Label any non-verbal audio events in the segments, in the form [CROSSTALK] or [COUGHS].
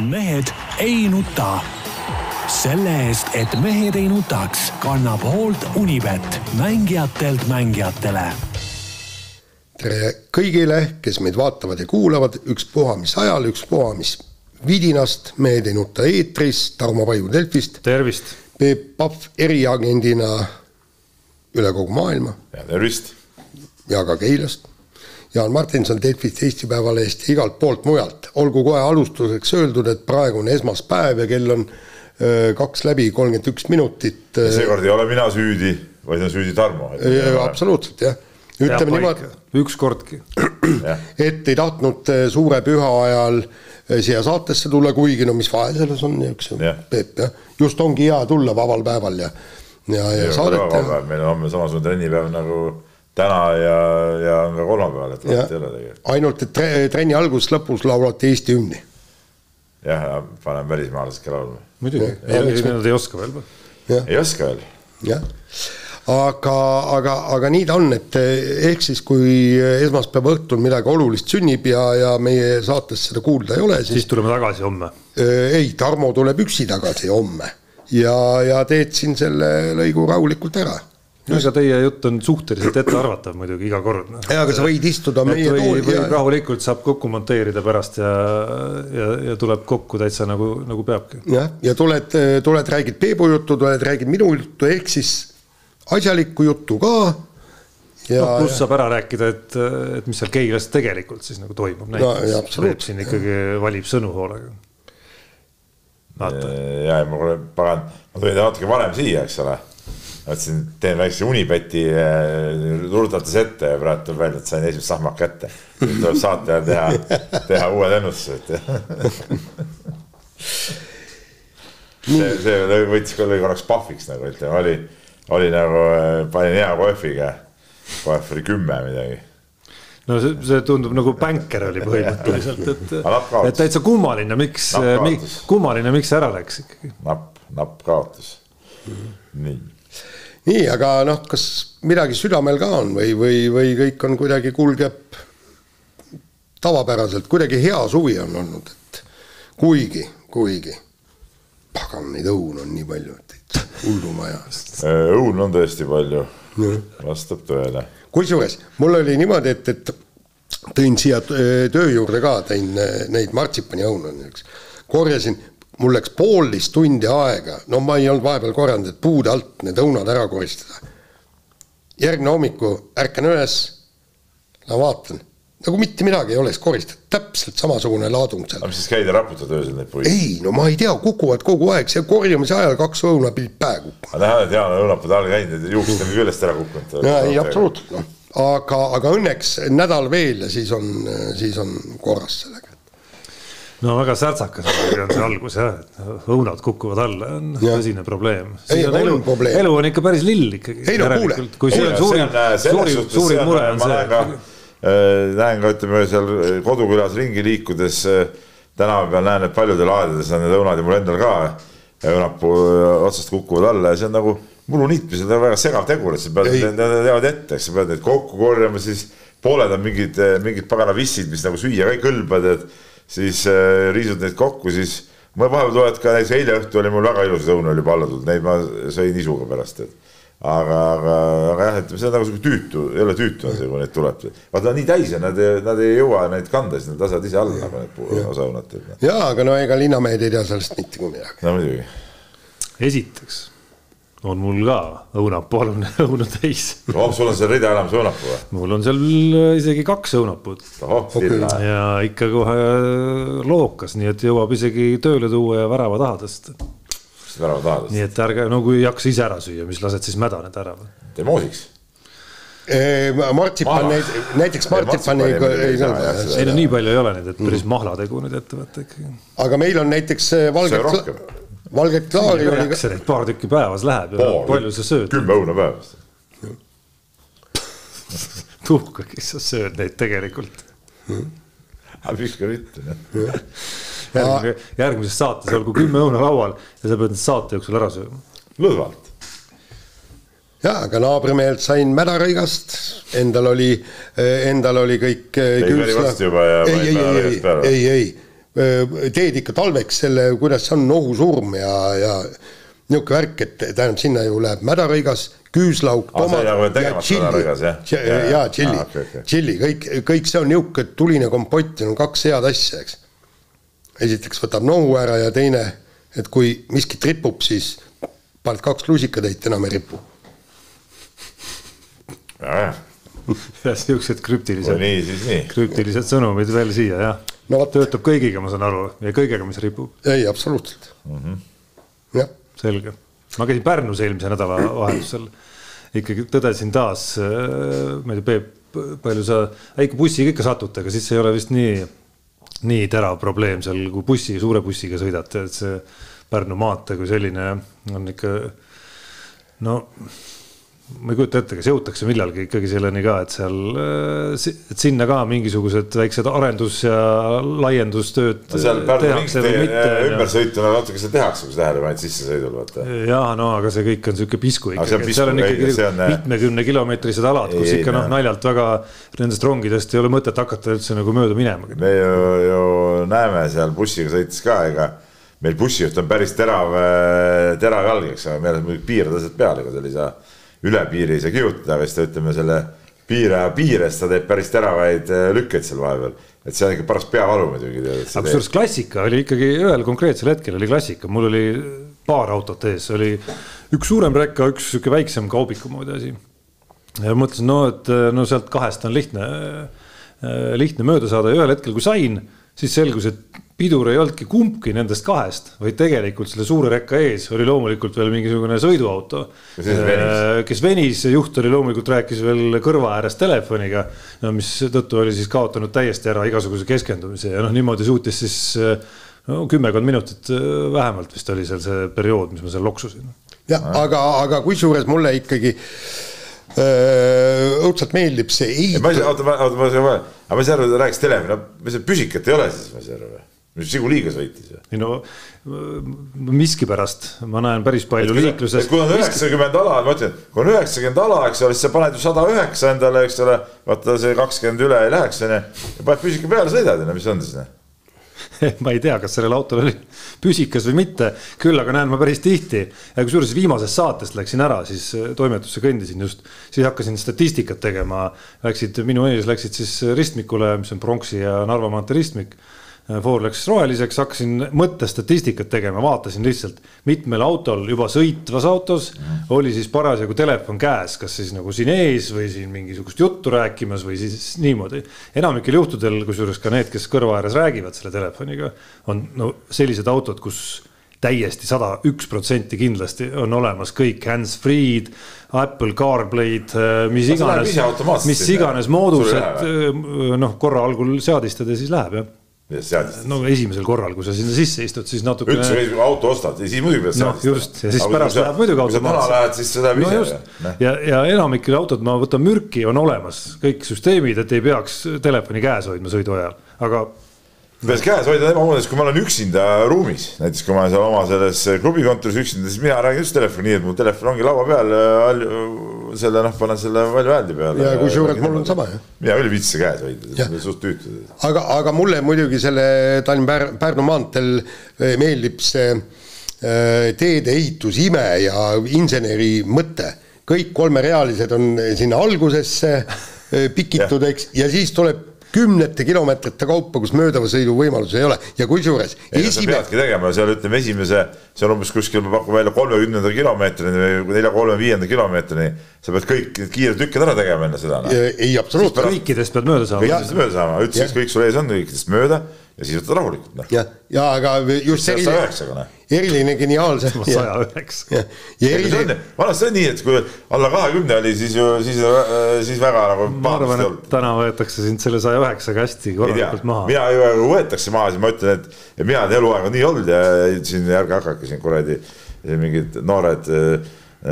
mehed ei nuta. selle eest, et mehed ei nutaks, kannab hoolt Unibet, mängijatelt mängijatele. tere kõigile, kes meid vaatavad ja kuulavad, ükspuha mis ajal, ükspuha mis vidinast, Mehed ei nuta eetris, Tarmo Paju Delfist. tervist. Peep Pahv eriagendina üle kogu maailma. ja tervist. ja ka Keilast. Jaan Martinson Delfist, Eesti Päevalehest ja igalt poolt mujalt. olgu kohe alustuseks öeldud, et praegu on esmaspäev ja kell on öö, kaks läbi kolmkümmend üks minutit. seekord ei ole mina süüdi, vaid on süüdi Tarmo. absoluutselt jah, ütleme niimoodi. ükskordki. et ei tahtnud suure püha ajal siia saatesse tulla, kuigi no mis vahe selles on, eks ju, Peep jah, just ongi hea tulla vabal päeval ja ja, ja saadet teha. meil on homme samasugune trennipäev nagu täna ja, ja on ka kolmapäeval, et vahet ei ole tegelikult. ainult, et tre, trenni alguses lõpus laulati Eesti hümni. jah, ja paneme välismaalased ka laulma. muidugi, nad ei oska veel. ei oska veel. jah, aga, aga, aga nii ta on, et ehk siis, kui esmaspäeva õhtul midagi olulist sünnib ja, ja meie saates seda kuulda ei ole, siis siis tuleme tagasi homme. ei, Tarmo tuleb üksi tagasi homme ja, ja teed siin selle lõigu rahulikult ära no ega teie jutt on suhteliselt ettearvatav muidugi iga kord no.. jaa, aga sa võid istuda meie tooli ja rahulikult saab kokku monteerida pärast ja, ja, ja tuleb kokku täitsa nagu, nagu peabki. jah, ja tuled, tuled, räägid Peebu juttu, tuled, räägid minu juttu, ehk siis asjalikku juttu ka. ja no, pluss saab ära rääkida, et, et mis seal Keilas tegelikult siis nagu toimub. näiteks no, Reep siin ikkagi valib sõnu hoolega ja, ja ma pagan, ma tulin natuke varem siia, eks ole. Mõtlesin, teen väikse unibeti ruldates ette ja praegu tuleb välja, et sain esimest sahmak kätte. tuleb saate ajal teha, teha uued ennustused see, see võttis ka korraks pahviks nagu ütleme, oli, oli nagu, panin hea kohviga. kohv oli kümme midagi no see, see tundub nagu bänker oli põhimõtteliselt, et, [LAUGHS] et täitsa kummaline, miks, kummaline, miks ära läks ikkagi. napp, napp kaotas mm, -hmm. nii. Nii, aga noh, kas midagi südamel ka on või, või, või kõik on kuidagi kulgeb tavapäraselt, kuidagi hea suvi on olnud, et kuigi, kuigi pagan, neid õunu on nii palju, et hullumaja. õunu on tõesti palju, vastab tõele kusjuures mul oli niimoodi, et, et tõin siia töö juurde ka, tõin neid martsipaniõunu, eks. korjasin, mul läks poolteist tundi aega, no ma ei olnud vahepeal korjanud, et puude alt need õunad ära koristada. järgmine hommiku ärkan üles, no vaatan, nagu mitte midagi ei oleks koristatud, täpselt samasugune laadung seal. aga siis käid ja raputad öösel neid puid? ei, no ma ei tea, kukuvad kogu aeg, see korjamise ajal kaks õuna pidid pähe kukkuma. aga näed, Jaan on õunapuu all käinud, juuksed on küljest ära kukkunud. ei, absoluutselt, noh aga, aga õnneks nädal veel ja siis on, siis on korras sellega. No väga särtsakas on see algus jah, et õunad kukuvad alla, on tõsine probleem. elu, elu on ikka päris lill ikkagi. ei no kuule. kui see on suurim, suurim, suurim mure on see. Äh, näen ka, ütleme seal kodukülas ringi liikudes äh, tänava peal näen, et paljudel aedades on need õunad ja mul endal ka õunapuu otsast kukuvad alla ja see on nagu muru niitmised on väga segav tegur, et sa pead, nad teavad ette, eks sa pead neid kokku korjama, siis pooled on mingid, mingid pagana vissid, mis nagu süüa ka ei kõlba, tead. Siis äh, riisud neid kokku, siis ma vahepeal tulevad ka näiteks eile õhtul oli mul väga ilusaid õune oli alla tulnud, neid ma sõin isuga pärast, et aga, aga, aga jah, et see on nagu sihuke tüütu, ei ole tüütu on see, kui neid tuleb. vaata nii täis on, nad, nad ei jõua neid kanda, siis nad lasevad ise alla nagu need osa õunat. jaa, aga no ega linnamehed ei tea sellest mitte kui midagi. no muidugi. esiteks on mul ka õunapuu alune [LAUGHS] õunu täis. oh, sul on seal rida elamas õunapuu või? mul on seal äh, isegi kaks õunapuud. ja ikka kohe äh, lookas, nii et jõuab isegi tööle tuua ja värava taha tõsta. värava taha tõsta? nii et ärge, no kui ei jaksa ise ära süüa, mis lased siis mädaneda ära või? tee moosiks martsipan, näiteks martsipani ei no nii palju ei ole neid, et päris mahlategu nüüd ette võtta ikkagi. aga meil on näiteks äh, valget valget klaari oli ka. neid paar tükki päevas läheb ja palju sa sööd? kümme õuna päevas. [LAUGHS] tuhkagi sa sööd neid tegelikult. aga miks ka mitte, noh. järgmine, järgmises saates olgu kümme õuna laual ja sa pead need saate jooksul ära sööma. lõdvalt. ja, aga naabrimehelt sain mädarõigast, endal oli, endal oli kõik. ei, ei, ei, ei, ei teed ikka talveks selle, kuidas see on, nohusurm ja, ja niisugune värk, et tähendab, sinna ju läheb mädarõigas, küüslauk, tomat ja tšilli, ja, ja tšilli tšilli, kõik, kõik see on niisugune tuline kompott, need on kaks head asja, eks. esiteks võtab nohu ära ja teine, et kui miskit ripub, siis paned kaks lusikatäit, enam ei ripu. jah, [LAUGHS] siuksed krüptilised, nii, siis nii. krüptilised sõnumid veel siia, jah no,. töötab kõigiga, ma saan aru, ja kõigega, mis ripub. ei, absoluutselt mm. -hmm. jah. selge, ma käisin Pärnus eelmise nädalavahetusel, ikkagi tõdesin taas, äh, ma ei tea, Peep, palju sa, ikka bussiga ikka satute, aga siis ei ole vist nii, nii terav probleem seal, kui bussi, suure bussiga sõidate, et see Pärnu maantee kui selline on ikka no ma ei kujuta ette, kas jõutakse millalgi ikkagi selleni ka, et seal, äh, et sinna ka mingisugused väiksed arendus- ja laiendustööd no. seal Pärnu ringtee ümbersõituna natuke seda tehakse, kui sa tähele paned sissesõidul, vaata. ja no aga see kõik on sihuke pisku ikkagi, seal on ikkagi on, mitmekümne kilomeetrised alad, kus ikka noh, naljalt väga nendest rongidest ei ole mõtet hakata üldse nagu mööda minema. me ju, ju näeme seal bussiga sõites ka, ega meil bussijuht on päris terav, terav jalg, eks ole, meil on muidugi piirtased peal, ega seal ei saa üle piiri ei saa kihutada, vaid ta ütleme selle piiraja piires ta teeb päris teravaid äh, lükkeid seal vahepeal. et see on ikka paras peavalu muidugi. aga kusjuures klassika oli ikkagi ühel konkreetsel hetkel oli klassika, mul oli paar autot ees, oli üks suurem rekka, üks sihuke väiksem kaubiku moodi asi. ja mõtlesin, no et no sealt kahest on lihtne, äh, lihtne mööda saada ja ühel hetkel, kui sain, siis selgus, et pidur ei olnudki kumbki nendest kahest, vaid tegelikult selle suure rekka ees oli loomulikult veel mingisugune sõiduauto. kes venis, juht oli loomulikult rääkis veel kõrva ääres telefoniga, no mis tõttu oli siis kaotanud täiesti ära igasuguse keskendumise ja noh, niimoodi suutis siis no kümmekond minutit äh, vähemalt vist oli seal see periood, mis ma seal loksusin. jah, aga, aga kusjuures mulle ikkagi äh, õudselt meeldib see ehitus. ma ei saa, oota, oota, ma ei saa, aga ma ei saa aru, ta rääkis telefoni, no see püsikat ei ole siis, ma ei saa aru mis Žiguliga sõitis ju. ei no miskipärast ma näen päris palju liikluses. kui on üheksakümmend ala, ma ütlen, kui on üheksakümmend ala, eks ole, siis sa paned ju sada üheksa endale, eks ole. vaata see kakskümmend üle ei läheks onju ja paned püsika peale, sõidad onju, mis on siis noh [LAUGHS] ma ei tea, kas sellel autol oli püsikas või mitte, küll aga näen ma päris tihti. kusjuures viimasest saatest läksin ära, siis toimetusse kõndisin just, siis hakkasin statistikat tegema. Läksid minu ees, läksid siis ristmikule, mis on pronksi ja Narva maantee ristmik Foor läks roheliseks, hakkasin mõttestatistikat tegema, vaatasin lihtsalt mitmel autol juba sõitvas autos mm. oli siis parasjagu telefon käes, kas siis nagu siin ees või siin mingisugust juttu rääkimas või siis niimoodi. enamikel juhtudel, kusjuures ka need, kes kõrva ääres räägivad selle telefoniga, on no sellised autod, kus täiesti sada üks protsenti kindlasti on olemas kõik hands-free'd, Apple CarPlay'd, mis iganes, mis iganes moodused, noh korra algul seadistad ja siis läheb jah no esimesel korral, kui sa sinna sisse istud, siis natuke. üldse käid auto ostad siis muidugi pead seadistama no,. just ja siis Aga pärast läheb muidugi kui sa täna lähed, siis see läheb no, ise. ja, ja enamikel autod, ma võtan mürki, on olemas kõik süsteemid, et ei peaks telefoni käes hoidma sõidu ajal, aga peaks käes hoida tema muudes, kui ma olen üksinda ruumis, näiteks kui ma olen seal oma selles klubikontoris üksinda, siis mina räägin just telefoni nii, et mu telefon ongi laua peal, selle noh, panen selle valju hääldi peale. ja kusjuures mul on sama jah. mina küll ei viitsi seda käes hoida, suht tüütu. aga, aga mulle muidugi selle Tallinn-Pärnu maanteel eh, meeldib see äh, teede ehitusime ja inseneri mõte. kõik kolmerealised on sinna algusesse eh, pikitud, eks, ja siis tuleb kümnete kilomeetrite kaupa, kus möödasõidu võimalusi ei ole ja kusjuures. Esime... sa peadki tegema seal ütleme esimese, seal umbes kuskil ma pakun välja kolmekümnenda kilomeetrini või nelja, kolme, viienda kilomeetrini. sa pead kõik need kiired lükked ära tegema enne seda no.. ei, absoluutselt. kõikidest pead mööda saama. kõikidest mööda saama, ütlesid, kõik sul ees on kõikidest mööda ja siis võtad rahulikult noh. ja, ja aga just eriline, eriline geniaalse. [LAUGHS] saja üheksa. Eriline... vanasti oli nii, et kui alla kahekümne oli, siis ju, siis, siis väga nagu. ma arvan, et täna võetakse sind selle saja üheksaga hästi korralikult maha. mina ju võetakse maha, siis ma ütlen, et, mina olen eluaeg on nii olnud ja siin ärge hakake siin kuradi mingid noored,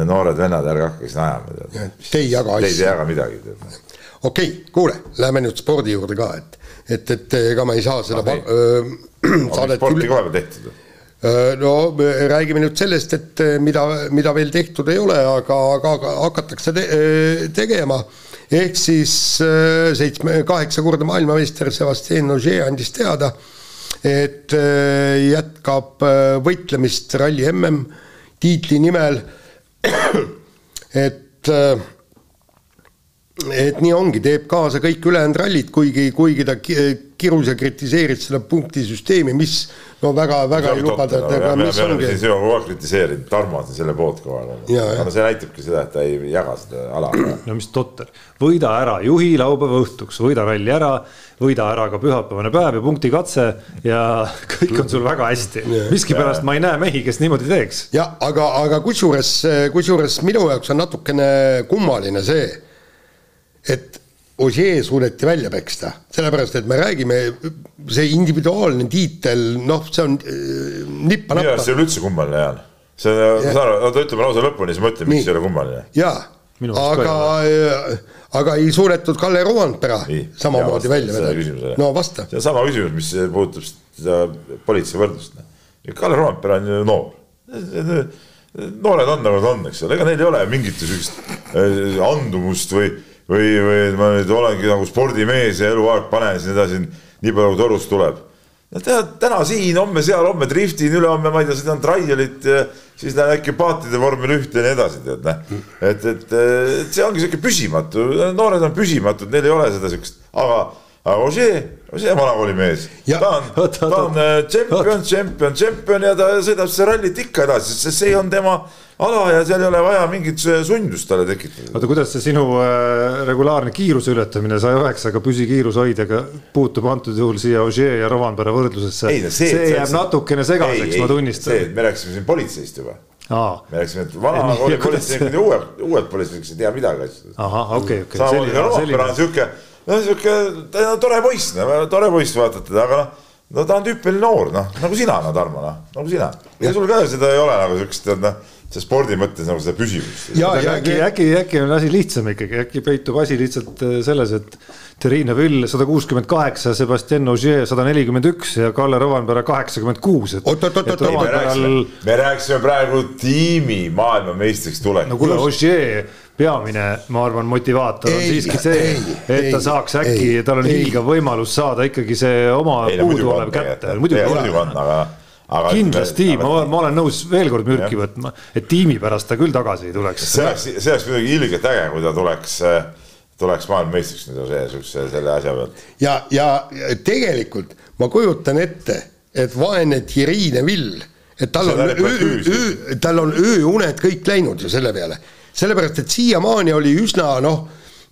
noored vennad, ärge hakake siin ajama. Te ei jaga asju. Te ei jaga midagi. okei okay,, kuule, lähme nüüd spordi juurde ka, et et, et ega ma ei saa seda okay. äh, saadet sporti kohe veel tehtud? no räägime nüüd sellest, et mida, mida veel tehtud ei ole, aga, aga, aga hakatakse te, tegema. ehk siis seitsme, kaheksakordne maailmameister Sebastian Ogier andis teada, et äh, jätkab äh, võitlemist ralli mm tiitli nimel. [COUGHS] et äh, et nii ongi, teeb kaasa kõik ülejäänud rallid, kuigi, kuigi ta kirus ja kritiseeris seda punktisüsteemi, mis no väga-väga ei luba teda, aga mis me, ongi. oleme siin kogu aeg kritiseerinud, Tarmo on selle poolt kogu aeg. aga see näitabki seda, et ta ei jaga seda ala. no mis totter, võida ära juhi laupäeva õhtuks, võida ralli ära, võida ära ka pühapäevane päev ja punktikatse ja [LAUGHS] kõik on sul väga hästi. miskipärast ma ei näe mehi, kes niimoodi teeks. jah, aga, aga kusjuures, kusjuures minu jaoks on natukene kummaline see, et Ožee suudeti välja peksta, sellepärast et me räägime, see individuaalne tiitel, noh, see on äh, nippa-nappa. minu arust see ei ole üldse kummaline, Jaan. see on, ma saan aru, oota ütleme lause lõpuni, siis ma ütlen, miks see ei ole kummaline. jaa, aga, äh, aga ei suudetud Kalle Roandpera samamoodi välja vedada. no vasta. see on sama küsimus, mis puudutab seda politsei võrdlust. Kalle Roandpera on ju noor noored on nagu nad on, eks ole, ega neil ei ole mingit sihukest äh, andumust või või, või ma nüüd olengi nagu spordimees ja eluaeg panen siin edasi nii palju kui torust tuleb. no tead, täna siin, homme seal, homme driftin, ülehomme ma ei tea, sõidan traialit, siis lähen äkki paatide vormel ühte ja nii edasi, tead näh. et, et, et see ongi sihuke püsimatu, noored on püsimatud, neil ei ole seda siukest, aga aga Ožee, Ožee vanakooli mees, ta on, ta on äh, tšempion, tšempion, tšempion ja ta sõidab seda rallit ikka edasi, sest see on tema ala ja seal ei ole vaja mingit sundust talle tekitada. oota, kuidas see sinu äh, regulaarne kiiruse ületamine saja üheksaga püsikiirushoidjaga puutub antud juhul siia Ožee ja Rovanpera võrdlusesse? see, see, see jääb see, natukene segaseks, ma tunnistan. me rääkisime siin politseist juba. Aa. me rääkisime, et vana kooli politseinikud [LAUGHS] ja uued, uued politseinikud ei tea midagi asjadest. ahah, okei, okei. samamoodi Rovanpera on sihuke no sihuke, ta on tore poiss, tore poiss, vaatad teda, aga noh, no ta on tüüpiline noor, noh, nagu sina, no Tarmo, noh, nagu sina. ja sul ka seda ei ole nagu siukest, tead noh, see spordi mõttes nagu seda püsivust. äkki, äkki, äkki on asi lihtsam ikkagi, äkki peitub asi lihtsalt äh, selles, et Terrine Vill sada kuuskümmend kaheksa, Sebastian Ogier sada nelikümmend üks ja Kalle Rovanpera kaheksakümmend kuus. oot, oot, oot, oot, me rääkisime, me rääkisime praegu tiimi maailmameistriks tulekust. no kuule, Ogier peamine, ma arvan, motivaator on siiski see, et ta saaks äkki, tal on hiilgav võimalus saada ikkagi see oma puuduolev kätte. muidugi on, aga aga kindlasti, ma, ma olen nõus veel kord mürki jah. võtma, et tiimi pärast ta küll tagasi ei tuleks. see oleks, see oleks muidugi ilgelt äge, kui ta tuleks, tuleks maailmameistriks nüüd siukse selle asja pealt. ja, ja tegelikult ma kujutan ette, et vaene Thierry Neville, et tal on öö, tal on ööuned kõik läinud ju selle peale sellepärast, et siiamaani oli üsna noh,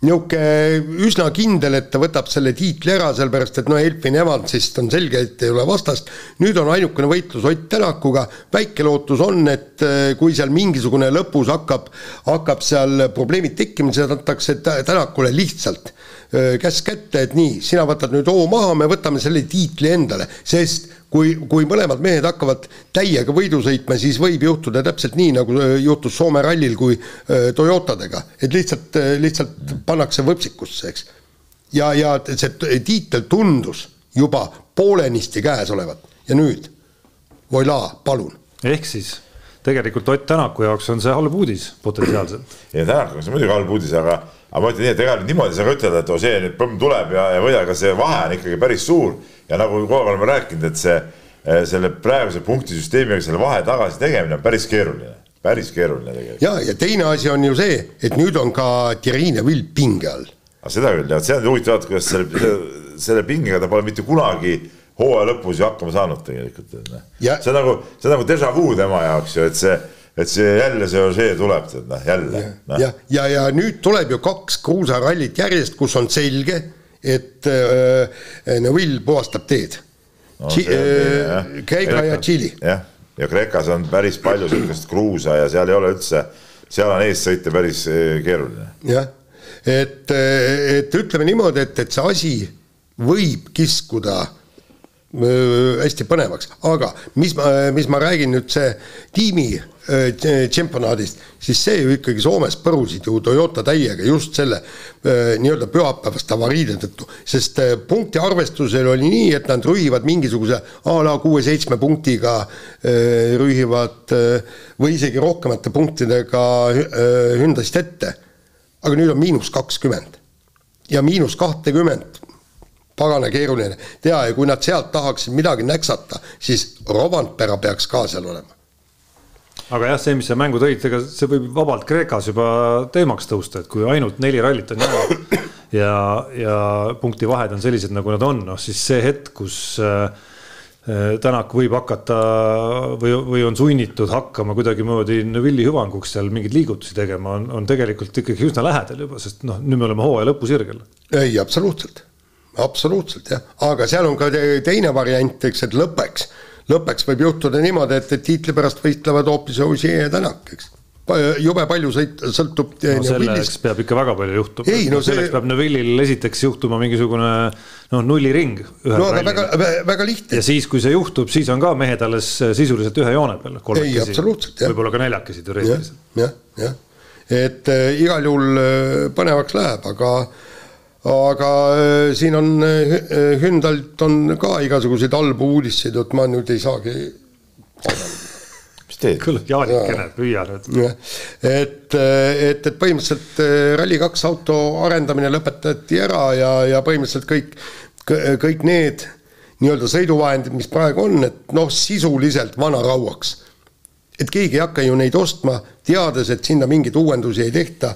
niisugune üsna kindel, et ta võtab selle tiitli ära, sellepärast et noh, Elfin Evansist on selge, et ei ole vastast. nüüd on ainukene võitlus Ott Tänakuga, väike lootus on, et eh, kui seal mingisugune lõpus hakkab, hakkab seal probleemid tekkima, siis antakse Tänakule lihtsalt eh, käsk kätte, et nii, sina võtad nüüd hoo maha, me võtame selle tiitli endale, sest kui, kui mõlemad mehed hakkavad täiega võidu sõitma, siis võib juhtuda täpselt nii, nagu äh, juhtus Soome rallil kui äh, Toyotadega, et lihtsalt, äh, lihtsalt pannakse võpsikusse, eks. ja, ja see tiitel tundus juba poolenisti käes olevat ja nüüd, voilaa, palun. ehk siis tegelikult Ott Tänaku jaoks on see halb uudis potentsiaalselt. [CLEARS THROAT] ja Tänaku jaoks on muidugi halb uudis, aga, aga ma ütlen nii, et ega niimoodi sa ka ütled, et see nüüd põmm tuleb ja, ja võida, aga see vahe on ikkagi päris suur ja nagu kogu aeg oleme rääkinud, et see eh, selle praeguse punktisüsteemiga selle vahe tagasi tegemine on päris keeruline, päris keeruline tegelikult. ja, ja teine asi on ju see, et nüüd on ka Thierry Neville pinge all. aga seda küll, ja see on huvitav vaadata, kuidas selle, selle pingega ta pole mitte kunagi hooaja lõpus ju hakkama saanud tegelikult. see on nagu, see on nagu déjà vu tema jaoks ju, et see et see jälle see Ožee tuleb, tead noh, jälle. ja, ja, ja, ja nüüd tuleb ju kaks kruusarallit järjest, kus on selge, et äh, Neville puhastab teed no,. Äh, Kreeka ja Tšiili. jah, ja Kreekas on päris palju sihukest kruusa ja seal ei ole üldse, seal on ees sõita päris äh, keeruline. jah, et, äh, et ütleme niimoodi, et, et see asi võib kiskuda hästi põnevaks, aga mis ma, mis ma räägin nüüd see tiimi tšempionaadist, siis see ju ikkagi Soomes põrusid ju Toyota täiega just selle nii-öelda pühapäevast avariide tõttu, sest punkti arvestusel oli nii, et nad rühivad mingisuguse a la kuue-seitsme punktiga, rühivad või isegi rohkemate punktidega Hyundai'st ette. aga nüüd on miinus kakskümmend. Ja miinus kahtekümmend. Pagana keeruline. Teha ja kui nad sealt tahaksid midagi näksata, siis Rovanpera peaks ka seal olema aga jah, see, mis sa mängu tõid, ega see võib vabalt Kreekas juba teemaks tõusta, et kui ainult neli rallit on jäänud [CLEARS THROAT] ja, ja punktivahed on sellised, nagu nad on, noh siis see hetk, kus äh, Tänak võib hakata või, või on sunnitud hakkama kuidagimoodi Neville'i hüvanguks seal mingeid liigutusi tegema, on, on tegelikult ikkagi üsna lähedal juba, sest noh, nüüd me oleme hooaja lõpusirgel. ei, absoluutselt, absoluutselt jah, aga seal on ka teine variant, eks, et lõppeks lõppeks võib juhtuda niimoodi, et, et tiitli pärast võistlevad hoopis Ogier ja Tänak, eks jube palju sõit, sõltub no,. selleks peab ikka väga palju juhtuma. No, see... selleks peab Neville'il esiteks juhtuma mingisugune noh, nulliring. no aga väga, väga lihtne. ja siis, kui see juhtub, siis on ka mehed alles sisuliselt ühe joone peal. ei, absoluutselt, jah. võib-olla ka neljakesi teoreetiliselt. jah, jah, et äh, igal juhul põnevaks läheb, aga aga äh, siin on äh, Hündalt on ka igasuguseid halbu uudiseid, et ma nüüd ei saagi mis teed? kuule, Jaanikene, püüa nüüd. et, äh, et, et põhimõtteliselt Rally2 auto arendamine lõpetati ära ja, ja põhimõtteliselt kõik, kõik need nii-öelda sõiduvahendid, mis praegu on, et noh, sisuliselt vanarauaks. et keegi ei hakka ju neid ostma, teades, et sinna mingeid uuendusi ei tehta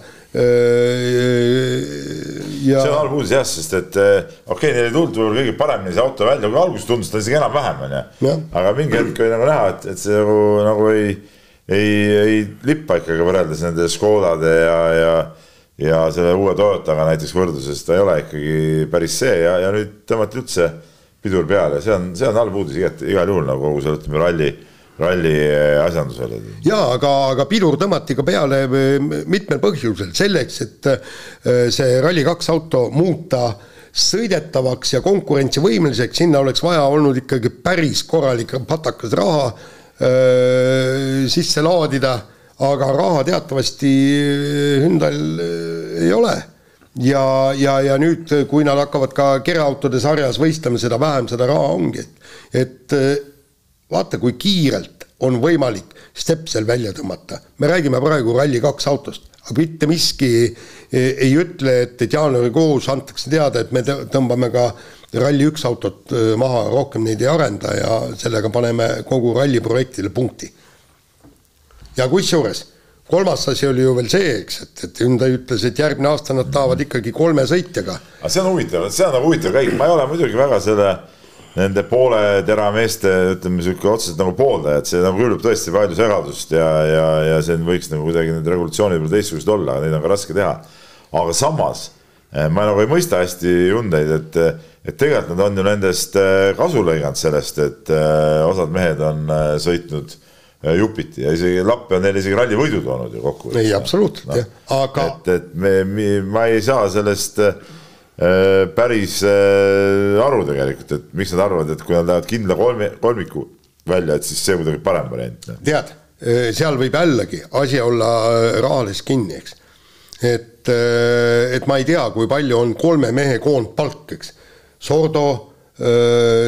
ja.... see on halb uudis jah, sest et okei okay,, neil ei tulnud võib-olla kõige paremini see auto välja, kui alguses tundus ta isegi enam-vähem onju. aga mingi hetk oli nagu näha, et, et see nagu, nagu ei, ei, ei lippa ikkagi võrreldes nende Škodade ja, ja ja selle uue Toyotaga näiteks võrdluses ta ei ole ikkagi päris see ja, ja nüüd tõmmati üldse pidur peale, see on, see on halb uudis igat, igal juhul nagu kogu selle ütleme ralli ralli eh, asjandusele. jaa, aga, aga pidur tõmmati ka peale eh, mitmel põhjusel, selleks, et eh, see Rally2 auto muuta sõidetavaks ja konkurentsivõimeliseks, sinna oleks vaja olnud ikkagi päris korralik patakas raha öö, sisse laadida, aga raha teatavasti Hyundai'l ei ole. Ja, ja, ja nüüd, kui nad hakkavad ka kereautode sarjas võistlema, seda vähem seda raha ongi, et, et vaata, kui kiirelt on võimalik stepsel välja tõmmata. me räägime praegu Rally2 autost, aga mitte miski ei, ütle, et, et jaanuarikuus antakse teada, et me tõmbame ka Rally1 autot äh, maha, rohkem neid ei arenda ja sellega paneme kogu ralli projektile punkti. ja kusjuures kolmas asi oli ju veel see, eks, et, et Hyundai ütles, et järgmine aasta nad tahavad ikkagi kolme sõitjaga. aga see on huvitav, see on nagu huvitav käik, ma ei ole muidugi väga selle nende poole tera meeste, ütleme sihuke otseselt nagu pooldajad, see nagu külvab tõesti palju segadust ja, ja, ja see võiks nagu kuidagi need regulatsioonid võib-olla teistsugused olla, aga neid on ka raske teha. aga samas eh, ma nagu ei mõista hästi Hyundai'd, et, et tegelikult nad on ju nendest eh, kasu lõiganud sellest, et eh, osad mehed on sõitnud jupiti ja isegi Lappe on neile isegi rallivõidu toonud ju kokku. ei, absoluutselt no, jah, aga. et, et me, me, ma ei saa sellest äh, Äh, päris äh, aru tegelikult, et miks nad arvavad, et kui nad lähevad kindla kolmi, kolmiku välja, et siis see kuidagi parem variant. Noh. tead, äh, seal võib jällegi asi olla rahales kinni, eks. et, et ma ei tea, kui palju on kolme mehe koondpalk, eks. Sordo,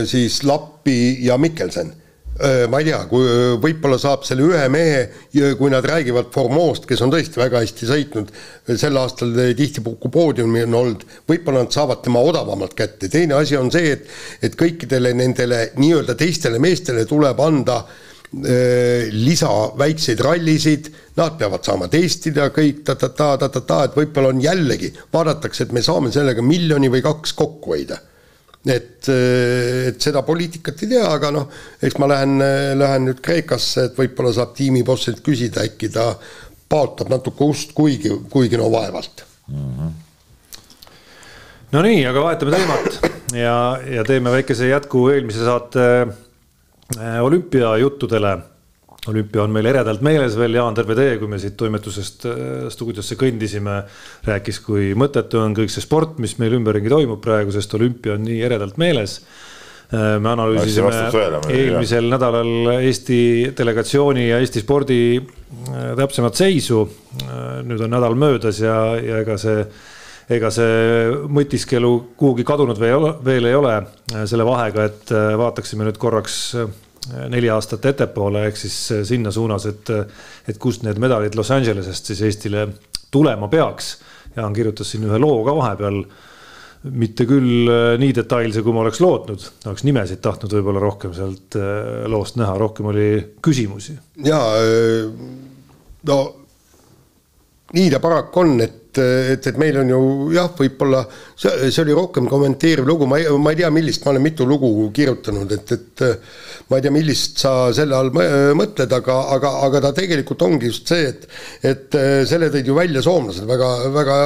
siis Lappi ja Mikkelsen Äh, ma ei tea, kui võib-olla saab selle ühe mehe, kui nad räägivad Formoost, kes on tõesti väga hästi sõitnud, sel aastal tihtipuhku poodiumi on olnud, võib-olla nad saavad tema odavamalt kätte, teine asi on see, et et kõikidele nendele nii-öelda teistele meestele tuleb anda äh, lisa väikseid rallisid, nad peavad saama testida kõik ta-ta-ta-ta-ta-ta, et võib-olla on jällegi, vaadatakse, et me saame sellega miljoni või kaks kokku hoida et, et seda poliitikat ei tea, aga noh, eks ma lähen, lähen nüüd Kreekasse, et võib-olla saab tiimibossilt küsida, äkki ta paotab natuke ust, kuigi, kuigi no vaevalt mm. -hmm. Nonii, aga vahetame teemat ja, ja teeme väikese jätku eelmise saate äh, olümpiajuttudele olümpia on meil eredalt meeles veel, Jaan, terve tee, kui me siit toimetusest äh, stuudiosse kõndisime, rääkis, kui mõttetu on kõik see sport, mis meil ümberringi toimub praegu, sest olümpia on nii eredalt meeles. Äh, me analüüsisime eelmisel jah. nädalal Eesti delegatsiooni ja Eesti spordi äh, täpsemat seisu. nüüd on nädal möödas ja, ja ega see ega see mõtiskelu kuhugi kadunud veel, veel ei ole selle vahega, et vaataksime nüüd korraks neli aastat ettepoole, ehk siis äh, sinna suunas, et, äh, et kust need medalid Los Angelesest siis Eestile tulema peaks. Jaan kirjutas siin ühe loo ka vahepeal mitte küll nii detailse, kui ma oleks lootnud, oleks nimesid tahtnud võib-olla rohkem sealt loost näha, rohkem oli küsimusi. ja no nii ta paraku on, et et, et meil on ju jah, võib-olla see, see oli rohkem kommenteeriv lugu, ma ei, ma ei tea, millist, ma olen mitu lugu kirjutanud, et, et ma ei tea, millist sa selle all mõtled, aga, aga, aga ta tegelikult ongi just see, et et selle tõid ju välja soomlased. Väga, väga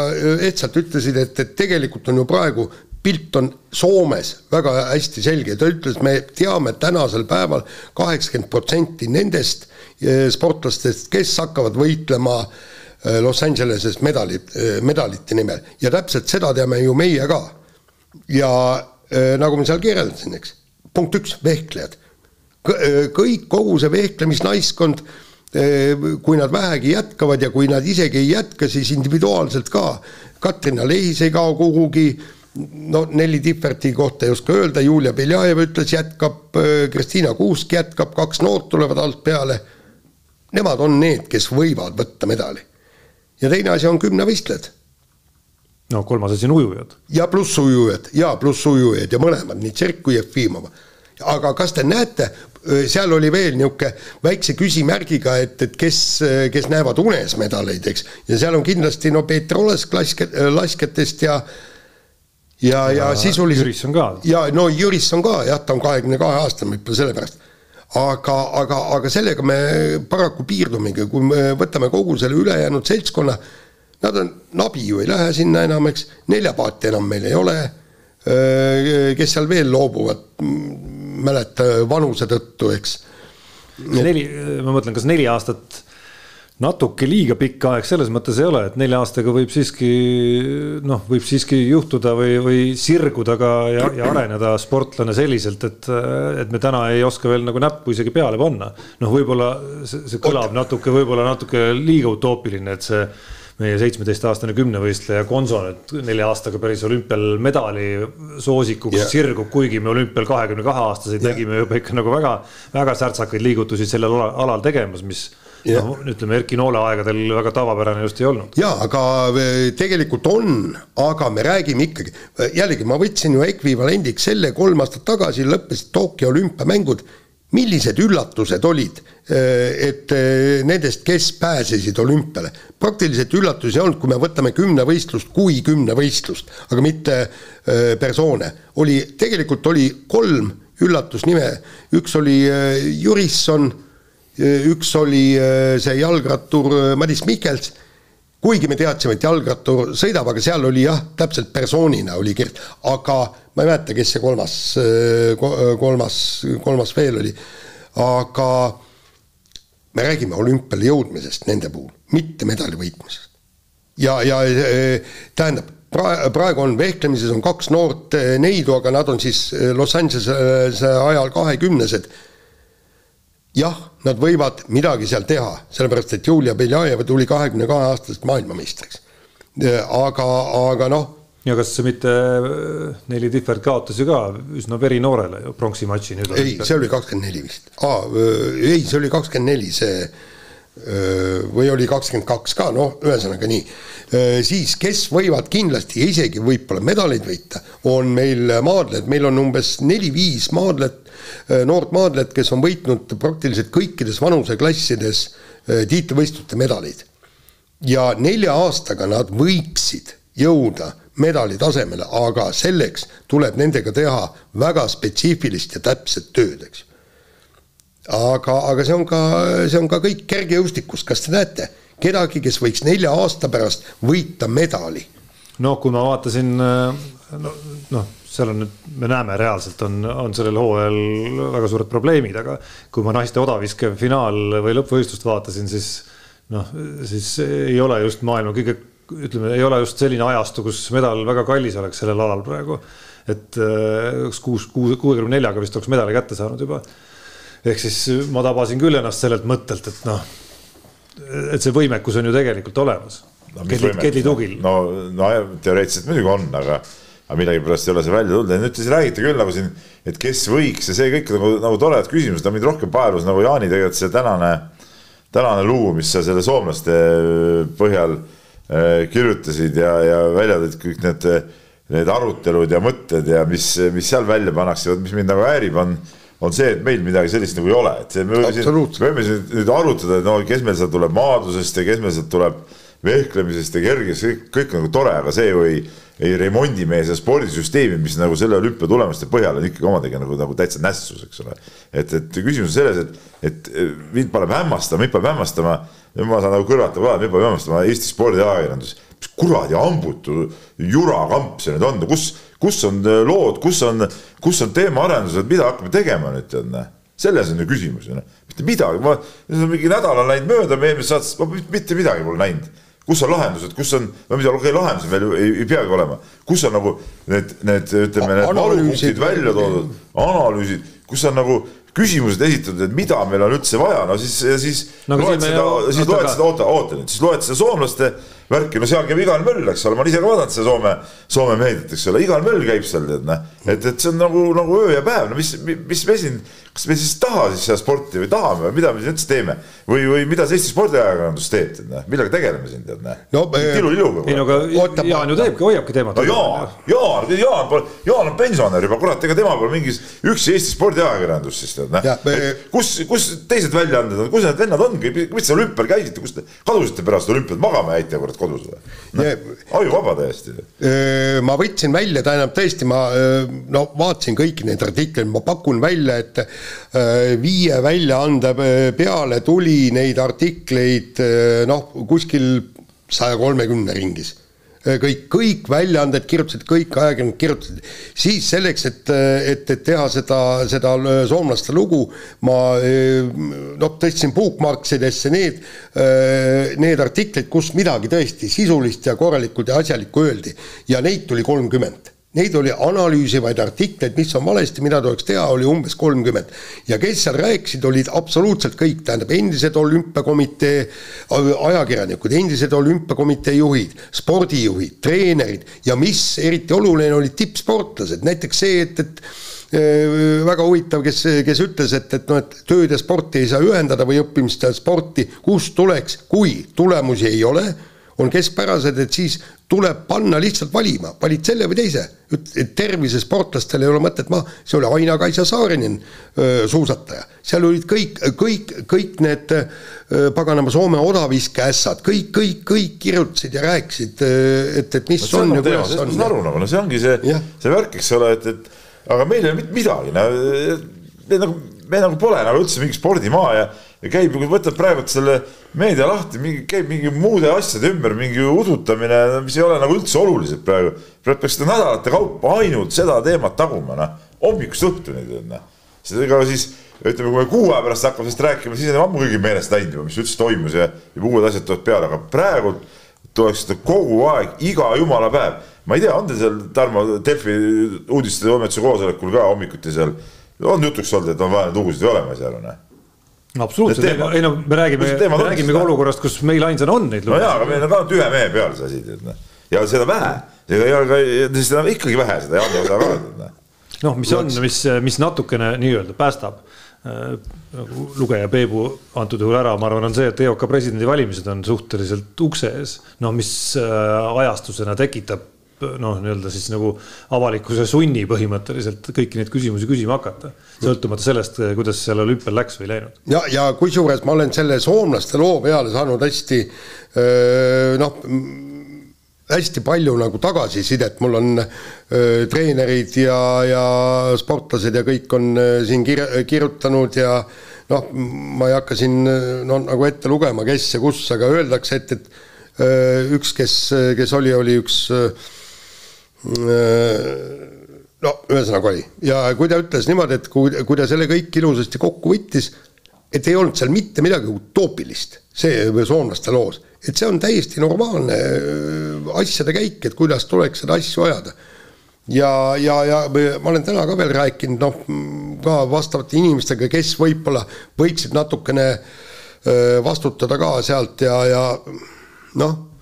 ehtsalt ütlesid, et, et tegelikult on ju praegu pilt on Soomes väga hästi selge, ta ütles, me teame tänasel päeval kaheksakümmend protsenti nendest eh, sportlastest, kes hakkavad võitlema Äh, Los Angeleses medalit, äh, medalite nimel ja täpselt seda teame ju meie ka. ja äh, nagu ma seal kirjeldasin, eks, punkt üks, vehklejad. kõik, kogu see vehklemisnaiskond, kui nad vähegi jätkavad ja kui nad isegi ei jätka, siis individuaalselt ka. Katrina Lehis ei kao kuhugi, no Nelli Tihverti kohta ei oska öelda, Julia Beljajev ütles, jätkab, Kristina Kuusk jätkab, kaks noort tulevad alt peale. Nemad on need, kes võivad võtta medali ja teine asi on kümnevõistlejad. no kolmas asi on ujujad. ja pluss ujujad ja pluss ujujad ja mõlemad, nii Tšerk kui Jefimova. aga kas te näete, seal oli veel niisugune väikse küsimärgiga, et, et kes, kes näevad unes medaleid, eks, ja seal on kindlasti no Peeter Olesk laske, laskjatest ja ja, ja, ja sisuliselt. Jürisson ka. ja no Jürisson ka jah, ta on kahekümne kahe aastane, võib-olla sellepärast aga, aga, aga sellega me paraku piirdumegi, kui me võtame kogu selle ülejäänud seltskonna, nad on, Nabi ju ei lähe sinna enam, eks, neljapaati enam meil ei ole, kes seal veel loobuvad, mäleta, vanuse tõttu, eks. neli, ma mõtlen, kas neli aastat natuke liiga pikk aeg selles mõttes ei ole, et nelja aastaga võib siiski noh, võib siiski juhtuda või, või sirguda ka ja, ja areneda sportlane selliselt, et, et me täna ei oska veel nagu näppu isegi peale panna. noh, võib-olla see, see kõlab natuke, võib-olla natuke liiga utoopiline, et see meie seitsmeteistaastane kümnevõistleja Gonzo nüüd nelja aastaga päris olümpial medali soosikuks yeah. sirgub, kuigi me olümpial kahekümne kahe aastaseid yeah. nägime juba ikka nagu väga, väga särtsakaid liigutusi sellel alal tegemas, mis noh, ütleme Erki Noole aegadel väga tavapärane just ei olnud. jaa, aga e, tegelikult on, aga me räägime ikkagi, e, jällegi ma võtsin ju ekvivalendiks selle kolm aastat tagasi lõppesid Tokyo olümpiamängud, millised üllatused olid, e, et nendest, kes pääsesid olümpiale. praktiliselt üllatusi ei olnud, kui me võtame kümnevõistlust kui kümnevõistlust, aga mitte persoone. oli, tegelikult oli kolm üllatusnime, üks oli Jurisson üks oli äh, see jalgrattur äh, Madis Mikkels, kuigi me teadsime, et jalgrattur sõidab, aga seal oli jah, täpselt persoonina oli Gert, aga ma ei mäleta, kes see kolmas, äh, kolmas, kolmas veel oli, aga me räägime olümpiale jõudmisest nende puhul, mitte medali võitmisest. ja, ja tähendab, praegu on vehklemises on kaks noort neidu, aga nad on siis Los Angelese ajal kahekümnesed jah, nad võivad midagi seal teha, sellepärast et Julia Beljajev tuli kahekümne kahe aastaselt maailmameistriks. aga, aga noh. ja kas mitte äh, Nelli Tihvert kaotas ju ka üsna verinoorele pronksi matši nüüd? ei, see oli kakskümmend neli vist ah,, ei, see oli kakskümmend neli, see või oli kakskümmend kaks ka, noh, ühesõnaga nii. siis, kes võivad kindlasti ja isegi võib-olla medaleid võita, on meil maadlejad, meil on umbes neli-viis maadlet, noort maadlet, kes on võitnud praktiliselt kõikides vanuseklassides tiitlivõistluste medaleid. ja nelja aastaga nad võiksid jõuda medali tasemele, aga selleks tuleb nendega teha väga spetsiifilist ja täpset tööd, eks ju aga, aga see on ka, see on ka kõik kergejõustikus, kas te näete kedagi, kes võiks nelja aasta pärast võita medali? no kui ma vaatasin, noh no, seal on nüüd, me näeme reaalselt on, on sellel hooajal väga suured probleemid, aga kui ma naiste odaviske finaal või lõppvõistlust vaatasin, siis noh, siis ei ole just maailma kõige, ütleme, ei ole just selline ajastu, kus medal väga kallis oleks sellel alal praegu. et üks kuus, kuus, kuuekümne neljaga vist oleks medali kätte saanud juba ehk siis ma tabasin küll ennast sellelt mõttelt, et noh, et see võimekus on ju tegelikult olemas no,. Kedli, kedli tugil. no, no teoreetiliselt muidugi on, aga, aga millegipärast ei ole see välja tulnud ja nüüd te siis räägite küll nagu siin, et kes võiks ja see kõik nagu, nagu toredad küsimused, aga mind rohkem paelus nagu Jaani tegelikult see tänane, tänane lugu, mis sa selle soomlaste põhjal äh, kirjutasid ja, ja välja tõid kõik need need arutelud ja mõtted ja mis, mis seal välja pannakse, mis mind nagu häirib, on, on see, et meil midagi sellist nagu ei ole, et see, me võime siin, me võime siin nüüd arutada, et no kes meil sealt tuleb maadlusest ja kes meil sealt tuleb vehklemisest ja kergest, kõik, kõik nagu tore, aga see ju ei, ei remondi meie seda spordisüsteemi, mis nagu selle olümpia tulemuste põhjal on ikkagi omadega nagu, nagu täitsa nässus, eks ole. et, et küsimus on selles, et, et mind paneb hämmastama, mind paneb hämmastama, ma saan nagu kõrvata mind paneb hämmastama Eesti spordiajakirjandus mis kuradi hambutu jurakamp see nüüd on, kus, kus on äh, lood, kus on, kus on teemaarendused, mida hakkame tegema nüüd tead näe? Selles on ju küsimus ju noh, mitte midagi, ma, mingi nädal on läinud mööda, me eelmises saates, ma mitte midagi pole näinud. kus on lahendused, kus on, no mida, okei okay,, lahendused veel ei, ei peagi olema, kus on nagu need, need ütleme, need valupunktid välja toodud, analüüsid, kus on nagu küsimused esitatud, et mida meil on üldse vaja, no siis, siis no, loed seda, siis loed seda, oota, oota nüüd, siis loed seda soomlaste värki, no seal käib igal möll, eks ole, ma olen ise ka vaadanud seda Soome, Soome meediat, eks ole, igal möll käib seal, tead noh. et, et see on nagu, nagu öö ja päev, no mis, mis me siin, kas me siis taha siis seda sporti või tahame või mida me siin üldse teeme? Või, või mida see Eesti spordiajakirjandus teeb, tead noh, millega tegeleme siin, tead noh? No,. tilu iluga. ei no aga Jaan ju teebki, hoiabki teemat. no Jaan, Jaan, Jaan pole, Jaan on pensionär juba, kurat, ega tema pole mingis üksi Eesti spordiajakirjandus siis tead noh. kus, kus teised väljaanded on, kus need vennad on, mis te olümpial käisite, kus te kadusite pärast olümpiat magama jäite kurat kodus või no,? ajuvaba täiesti. ma võtsin välja, tähendab tõesti, ma no vaatasin kõiki neid artikleid, ma pakun välja, et viie väljaande peale tuli neid artikleid noh, kuskil saja kolmekümne ringis kõik, kõik väljaanded kirjutasid, kõik ajakirjanikud kirjutasid. siis selleks, et, et, et teha seda, seda soomlaste lugu, ma noh, tõstsin bookmarksidesse need, need artiklid, kus midagi tõesti sisulist ja korralikult ja asjalikku öeldi ja neid tuli kolmkümmend Neid oli analüüsivaid artikleid, mis on valesti, mida tuleks teha, oli umbes kolmkümmend. ja kes seal rääkisid, olid absoluutselt kõik, tähendab endised olümpiakomitee ajakirjanikud, endised olümpiakomitee juhid, spordijuhid, treenerid ja mis eriti oluline, olid tippsportlased, näiteks see, et, et äh, väga huvitav, kes, kes ütles, et, et noh, et tööd ja sporti ei saa ühendada või õppimist ja sporti, kust tuleks, kui tulemusi ei ole on keskpärased, et siis tuleb panna lihtsalt valima, valid selle või teise. tervisesportlastel ei ole mõtet maha, see oli Aina-Kaisa Saarinen suusataja, seal olid kõik, kõik, kõik need öö, paganama Soome odaviskeässad, kõik, kõik, kõik kirjutasid ja rääkisid, et, et mis no, on ja kuidas on. ma saan aru nagu, no see ongi see, see värk, eks ole, et, et aga meil ei ole mitte midagi, no nagu, me nagu pole nagu üldse mingi spordimaa ja ja käib, kui võtad praegu selle meedia lahti, mingi käib mingi muude asjade ümber mingi udutamine, mis ei ole nagu üldse olulised praegu. peaks seda nädalate kaupa ainult seda teemat taguma, noh, hommikust õhtuni tead, noh. ega siis ütleme, kui me kuu aja pärast hakkame sellest rääkima, siis on ammu kõigil meelest läinud juba, mis üldse toimus ja, ja uued asjad tulevad peale, aga praegu tuleks seda kogu aeg, iga jumala päev. ma ei tea, on teil seal Tarmo Delfi uudiste toimetuse koosolekul ka hommikuti seal, on jutuks olnud, et on vaja neid lugusid või olema seal on? absoluutselt, ei no me räägime, me räägime ka olukorrast, kus meil ainsana on neid lugusid. no jaa, aga meil on ka ainult ühe mehe peal see asi, tead noh. ja seda vähe, ega ei ole ka, seda on ikkagi vähe, seda Jaani osa ka, noh. noh, mis on, mis, mis natukene nii-öelda päästab äh, nagu lugeja Peebu antud juhul ära, ma arvan, on see, et EOK presidendivalimised on suhteliselt ukse ees. no mis äh, ajastusena tekitab noh, nii-öelda siis nagu avalikkuse sunni põhimõtteliselt kõiki neid küsimusi küsima hakata. sõltumata sellest, kuidas seal olümpial läks või läinud. ja, ja kusjuures ma olen selle soomlaste loo peale saanud hästi noh, hästi palju nagu tagasisidet, mul on öö, treenerid ja, ja sportlased ja kõik on öö, siin kir kirjutanud ja noh, ma ei hakka siin no nagu ette lugema, kes ja kus, aga öeldakse, et, et öö, üks, kes, kes oli, oli üks öö, no ühesõnaga oli ja kui ta ütles niimoodi, et kui, kui ta selle kõik ilusasti kokku võttis, et ei olnud seal mitte midagi utoopilist, see soomlaste loos, et see on täiesti normaalne äh, asjade käik, et kuidas tuleks seda asju ajada. ja, ja, ja ma olen täna ka veel rääkinud, noh, ka vastavate inimestega, kes võib-olla võiksid natukene äh, vastutada ka sealt ja, ja noh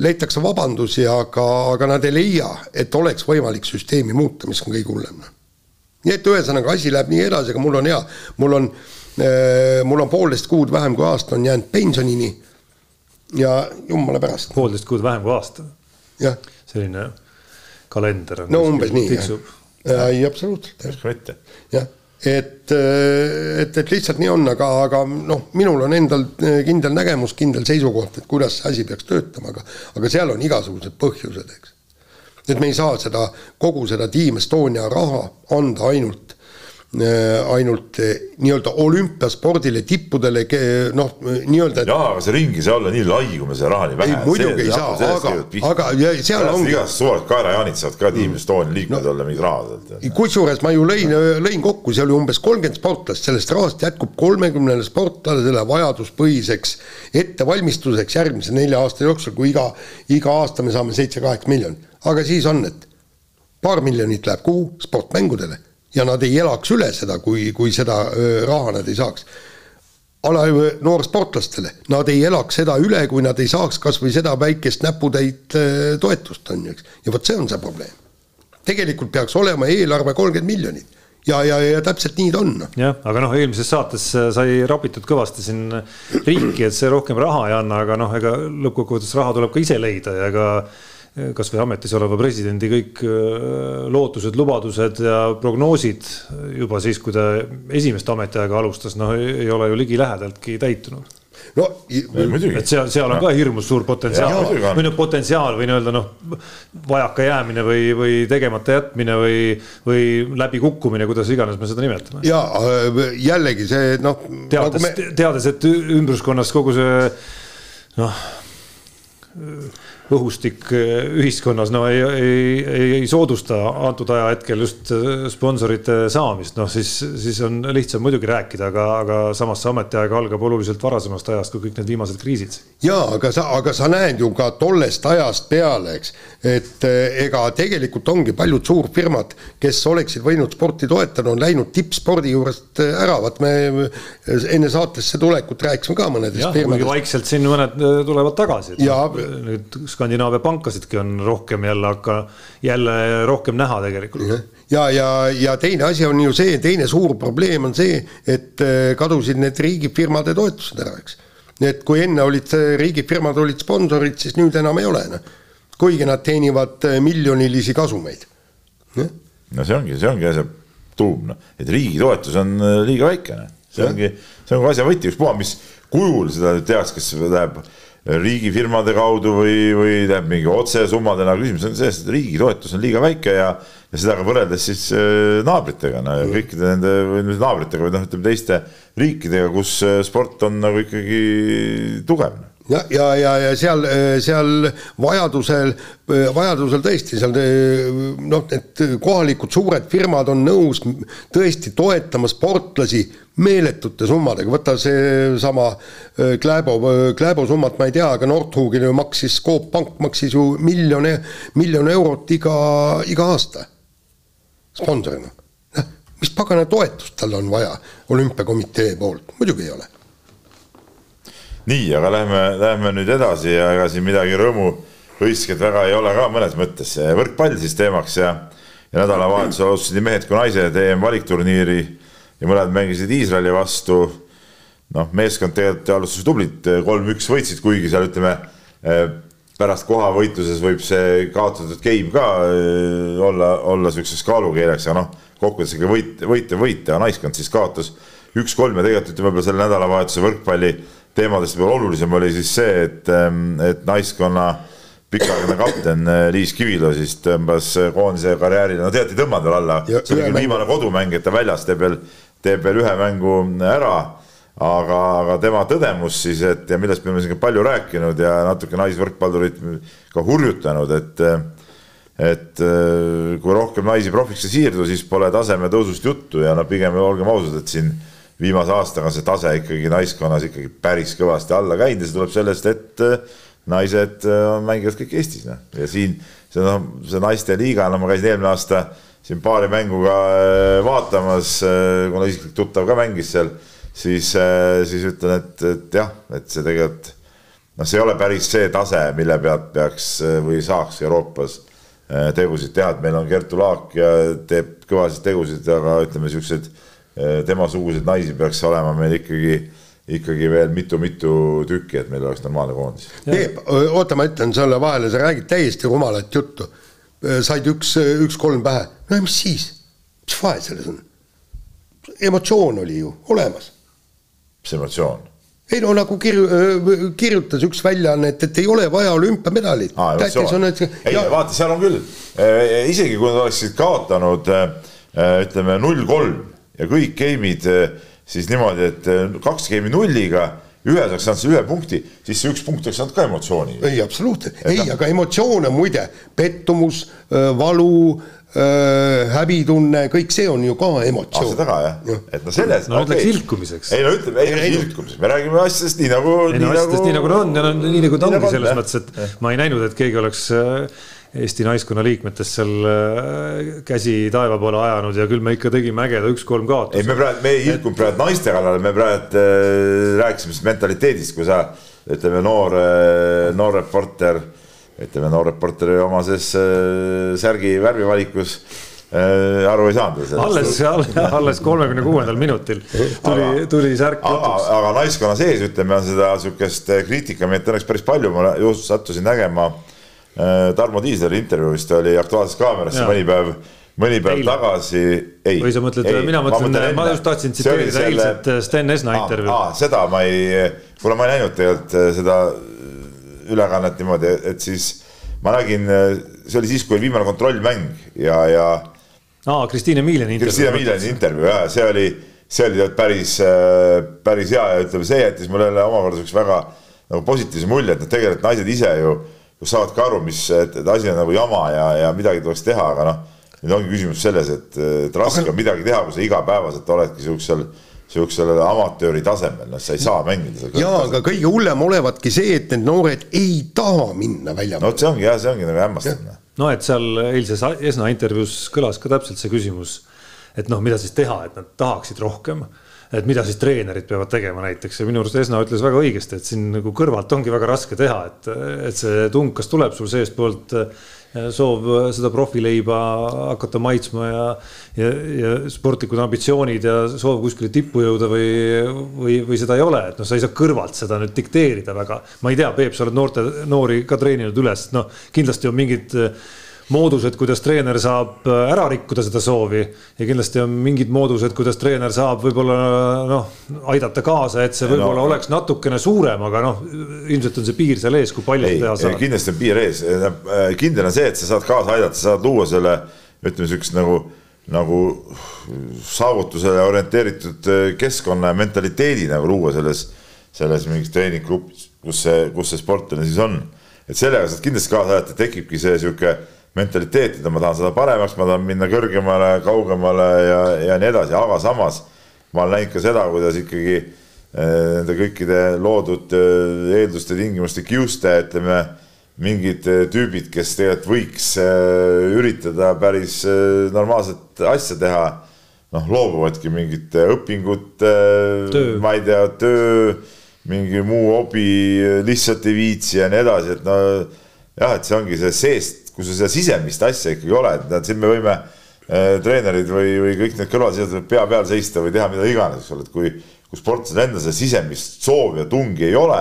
leitakse vabandusi, aga, aga nad ei leia, et oleks võimalik süsteemi muuta, mis on kõige hullem. nii et ühesõnaga asi läheb nii edasi, aga mul on hea, mul on äh,, mul on poolteist kuud vähem kui aasta on jäänud pensionini. ja jumala pärast. poolteist kuud vähem kui aasta. selline kalender on. no umbes nii, jah. ei, absoluutselt. usu mitte. jah, et, et, et lihtsalt nii on, aga, aga noh, minul on endal kindel nägemus, kindel seisukoht, et kuidas see asi peaks töötama, aga, aga seal on igasugused põhjused, eks. et me ei saa seda, kogu seda Team Estonia raha anda ainult Äh, ainult äh, nii-öelda olümpiaspordile, tippudele noh, nii-öelda. jaa, aga see ring ei saa olla nii lai, kui me selle raha nii vähe. ei, muidugi ei saa, aga, aga ja seal on. igast suvalad kaerajaanid saavad ka Team Estonia liikmed no, olla mingid rahad. kusjuures ma ju lõin, lõin kokku, see oli umbes kolmkümmend sportlast, sellest rahast jätkub kolmekümnele sportlasele vajaduspõhiseks ettevalmistuseks järgmise nelja aasta jooksul, kui iga, iga aasta me saame seitse-kaheksa miljonit. aga siis on, et paar miljonit läheb kuhu sportmängudele ja nad ei elaks üle seda, kui, kui seda raha nad ei saaks. ala noorsportlastele, nad ei elaks seda üle, kui nad ei saaks kas või seda väikest näputäit toetust, on ju, eks. ja vot see on see probleem. tegelikult peaks olema eelarve kolmkümmend miljonit ja, ja, ja täpselt nii ta on. Noh. jah, aga noh, eelmises saates sai rapitud kõvasti siin riiki, et see rohkem raha ei anna, aga noh, ega lõppkokkuvõttes raha tuleb ka ise leida ja ka kasvõi ametis oleva presidendi kõik äh, lootused, lubadused ja prognoosid juba siis, kui ta esimest ametiaega alustas, noh, ei ole ju ligilähedaltki täitunud no et seal, seal on ka hirmus suur potentsiaal või noh, potentsiaal või nii-öelda noh, vajakajäämine või, või tegemata jätmine või, või läbikukkumine, kuidas iganes me seda nimetame. ja äh, jällegi see noh. teades nagu, me... teades, et ümbruskonnas kogu see noh õhustik eh, ühiskonnas no ei, ei, ei, ei soodusta antud ajahetkel just eh, sponsorite saamist, noh siis, siis on lihtsam muidugi rääkida, aga, aga samas see ametiaeg algab oluliselt varasemast ajast kui kõik need viimased kriisid. ja aga sa, aga sa näed ju ka tollest ajast peale, eks, et eh, ega tegelikult ongi paljud suurfirmad, kes oleksid võinud sporti toetada, on läinud tippspordi juurest ära, vaat me enne saatesse tulekut rääkisime ka mõnedest firmadest. vaikselt siin mõned tulevad tagasi. ja nüüd Skandinaavia pankasidki on rohkem jälle hakka, jälle rohkem näha tegelikult. ja, ja, ja teine asi on ju see, teine suur probleem on see, et äh, kadusid need riigifirmade toetused ära, eks. et kui enne olid riigifirmad olid sponsorid, siis nüüd enam ei ole, noh. kuigi nad teenivad äh, miljonilisi kasumeid. no see ongi, see ongi asja tuum, noh, et riigi toetus on äh, liiga väike, noh. see ongi, see on asja võti, ükspuha, mis kujul seda nüüd tehakse, kas läheb riigifirmade kaudu või, või tähendab mingi otsesummadena, küsimus on selles, et riigi toetus on liiga väike ja, ja seda ka võrreldes siis äh, naabritega, no ja kõikide nende, või naabritega või noh, ütleme teiste riikidega, kus äh, sport on nagu ikkagi tugev ja, ja, ja, ja seal, seal vajadusel, vajadusel tõesti seal noh, need kohalikud suured firmad on nõus tõesti toetama sportlasi meeletute summadega, võta seesama äh, Kläbo, Kläbo summat ma ei tea, aga Nordhugil ju maksis, Coop Pank maksis ju miljon, miljon eurot iga, iga aasta sponsorina. noh, mis pagana toetust tal on vaja olümpiakomitee poolt, muidugi ei ole nii, aga lähme, lähme nüüd edasi ja ega siin midagi rõõmu hõisket väga ei ole ka mõnes mõttes. võrkpall siis teemaks ja, ja nädalavahetusel otsustasid nii mehed kui naised EM valikturniiri ja mõned mängisid Iisraeli vastu. noh, meeskond tegelikult alustas tublilt, kolm-üks võitsid, kuigi seal ütleme pärast kohavõitluses võib see kaotatud game ka olla, olla siukseks kaalukeeleks, aga noh, kokkuvõttes ikka võit, võit ja võit ja naiskond siis kaotas üks-kolm ja tegelikult ütleme selle nädalavahetuse võrkpalli teemadest võib-olla olulisem oli siis see, et, ähm, et naiskonna pikaaegne kapten äh, Liis Kivilo siis tõmbas äh, koondise karjäärile, no teati tõmmanud veel alla, see oli küll viimane kodumäng, et ta väljas teeb veel, teeb veel ühe mängu ära, aga, aga tema tõdemus siis, et ja millest me oleme siin palju rääkinud ja natuke naisvõrkpallurit ka hurjutanud, et et äh, kui rohkem naisi profiks ei siirdu, siis pole taseme tõusust juttu ja no pigem olgem ausad, et siin viimase aastaga on see tase ikkagi naiskonnas ikkagi päris kõvasti alla käinud ja see tuleb sellest, et äh, naised äh, mängivad kõik Eestis, noh. ja siin see noh, see naiste liiga, no ma käisin eelmine aasta siin paari mängu ka äh, vaatamas, kuna isiklik tuttav ka mängis seal, siis, siis ütlen, et, et jah, et see tegelikult noh, see ei ole päris see tase, mille pealt peaks või saaks Euroopas tegusid teha, et meil on Kertu Laak ja teeb kõvasid tegusid, aga ütleme, Eh, temasuguseid naisi peaks olema meil ikkagi, ikkagi veel mitu-mitu tükki, et meil oleks normaalne koondis. Peep, oota, ma ütlen sulle vahele, sa räägid täiesti rumalat juttu. said üks, üks-kolm pähe, no mis siis, mis vahe selles on? emotsioon oli ju olemas. mis emotsioon? ei no nagu kirju-, kirjutas üks väljaanne, et, et ei ole vaja olümpiamedalit. ei ja... vaata, seal on küll, isegi kui nad oleksid kaotanud ütleme null-kolm ja kõik game'id siis niimoodi, et kaks game'i nulliga ühes oleks saanud see ühe punkti, siis see üks punkt oleks saanud ka emotsiooni. ei, absoluutselt, ei, aga emotsioone muide, pettumus, valu äh,, häbitunne, kõik see on ju ka emotsioon. ah, seda ka jah, et no selles. no nüüd läks ilkumiseks. ei no ütleme, ei, ei ilkumiseks, me räägime asjadest nii nagu. ei no asjadest nii nagu ta on ja no nii nagu ta ongi selles mõttes, et ma ei näinud, et keegi oleks äh, Eesti naiskonna liikmetest seal äh, käsi taeva poole ajanud ja küll me ikka tegime ägeda üks-kolm kaotust. ei, me praegu, me ei ilkunud praegu naiste kallale, me praegu äh, rääkisime mentaliteedist, kui sa ütleme, noor, äh, noor reporter, ütleme, noor reporter oma selles äh, särgi värvivalikus äh, aru ei saanud. alles, alles kolmekümne kuuendal minutil tuli, tuli särk jutuks. aga naiskonna sees, ütleme, on seda sihukest kriitikameelt õnneks päris palju, ma just sattusin nägema Äh, Tarmo Tiisleri intervjuu vist oli Aktuaalses Kaameras mõni päev, mõni päev Eile. tagasi. või sa mõtled, mina mõtlesin, ma just tahtsin tsiteerida eilset äh, Sten Esna intervjuud. seda ma ei, kuna ma ei näinud tegelikult äh, seda ülekannet niimoodi, et siis ma nägin, see oli siis, kui oli viimane kontrollmäng ja, ja. aa, Kristiine Miileni intervjuu. Kristiine Miileni intervjuu ja see oli, see oli päris, päris hea ja ütleme, see jättis mulle omakorda siukse väga nagu positiivse mulje, et noh, tegelikult naised ise ju kus saavad ka aru, mis, et, et asi on nagu jama ja, ja midagi tuleks teha, aga noh, nüüd ongi küsimus selles, et, et raske on midagi teha, kui sa igapäevaselt oledki siuksel sihukesel amatööri tasemel, noh, sa ei saa mängida. jaa, aga kõige hullem olevatki see, et need noored ei taha minna välja. no vot, see ongi jah, see ongi nagu hämmastav. No et seal eilses Esna intervjuus kõlas ka täpselt see küsimus, et noh, mida siis teha, et nad tahaksid rohkem et mida siis treenerid peavad tegema näiteks ja minu arust Esna ütles väga õigesti, et siin nagu kõrvalt ongi väga raske teha, et, et see tung, kas tuleb sul seestpoolt soov seda profileiba hakata maitsma ja, ja, ja sportlikud ambitsioonid ja soov kuskile tippu jõuda või, või, või seda ei ole, et noh, sa ei saa kõrvalt seda nüüd dikteerida väga. ma ei tea, Peep, sa oled noorte, noori ka treeninud üles, noh kindlasti on mingid moodused, kuidas treener saab äh, ära rikkuda seda soovi ja kindlasti on mingid moodused, kuidas treener saab võib-olla noh, aidata kaasa, et see võib-olla no, oleks natukene suurem, aga noh, ilmselt on see piir seal ees, kui palju ei, teha saab. kindlasti on piir ees, äh, kindel on see, et sa saad kaasa aidata, sa saad luua selle ütleme siukest nagu nagu saavutusele orienteeritud äh, keskkonna ja mentaliteedi nagu luua selles, selles mingis treeninggrupis, kus see, kus see sportlane siis on. et sellega saad kindlasti kaasa aidata, tekibki see sihuke mentaliteeti, et ma tahan seda paremaks, ma tahan minna kõrgemale, kaugemale ja, ja nii edasi, aga samas ma olen näinud ka seda, kuidas ikkagi eh, nende kõikide loodud eh, eelduste, tingimuste kiuste, ütleme, mingid eh, tüübid, kes tegelikult võiks üritada päris normaalset asja teha, noh, loobuvadki mingite õpingute, ma ei tea, töö, mingi muu hobi, lihtsalt ei viitsi ja nii edasi, et no jah, et see ongi see seest kui sul seda sisemist asja ikkagi ei ole, et näed, siin me võime äh, treenerid või, või kõik need kõrvalseisjad pea peal seista või teha mida iganes, eks ole, et kui, kui sportlasel endal seda sisemist soovi ja tungi ei ole,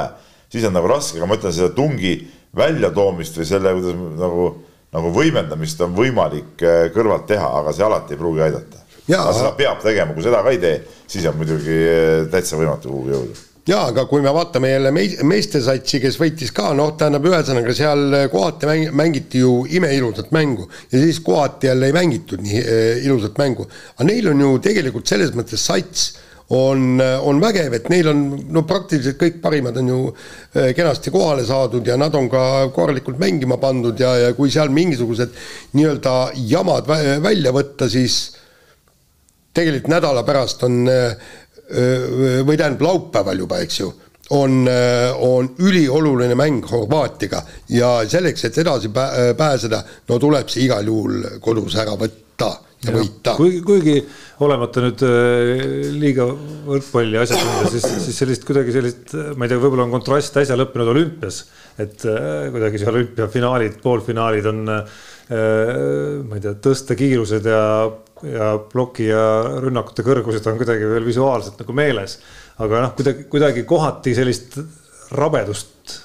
siis on nagu raske, aga ma ütlen, seda tungi väljatoomist või selle, kuidas nagu, nagu võimendamist on võimalik äh, kõrvalt teha, aga see alati ei pruugi aidata. aga seda peab tegema, kui seda ka ei tee, siis on muidugi äh, täitsa võimatu kuhugi jõuda jaa, aga kui me vaatame jälle meestesatsi, kes võitis ka, noh, tähendab, ühesõnaga seal kohati mäng, mängiti ju imeilusat mängu ja siis kohati jälle ei mängitud nii äh, ilusat mängu. aga neil on ju tegelikult selles mõttes sats on, on vägev, et neil on no praktiliselt kõik parimad on ju äh, kenasti kohale saadud ja nad on ka korralikult mängima pandud ja, ja kui seal mingisugused nii-öelda jamad välja võtta, siis tegelikult nädala pärast on äh, või tähendab laupäeval juba, eks ju, on, on ülioluline mäng Horvaatiaga ja selleks, et edasi pääseda, no tuleb see igal juhul kodus ära võtta ja, ja võita. kuigi, kuigi olemata nüüd liiga võrkpalli asjatundja, siis, siis sellist kuidagi sellist, ma ei tea, võib-olla on kontrast äsja lõppenud olümpias, et kuidagi see olümpiafinaalid, poolfinaalid on ma ei tea, tõstekiirused ja ja ploki ja rünnakute kõrgused on kuidagi veel visuaalselt nagu meeles. aga noh, kuidagi, kuidagi kohati sellist rabedust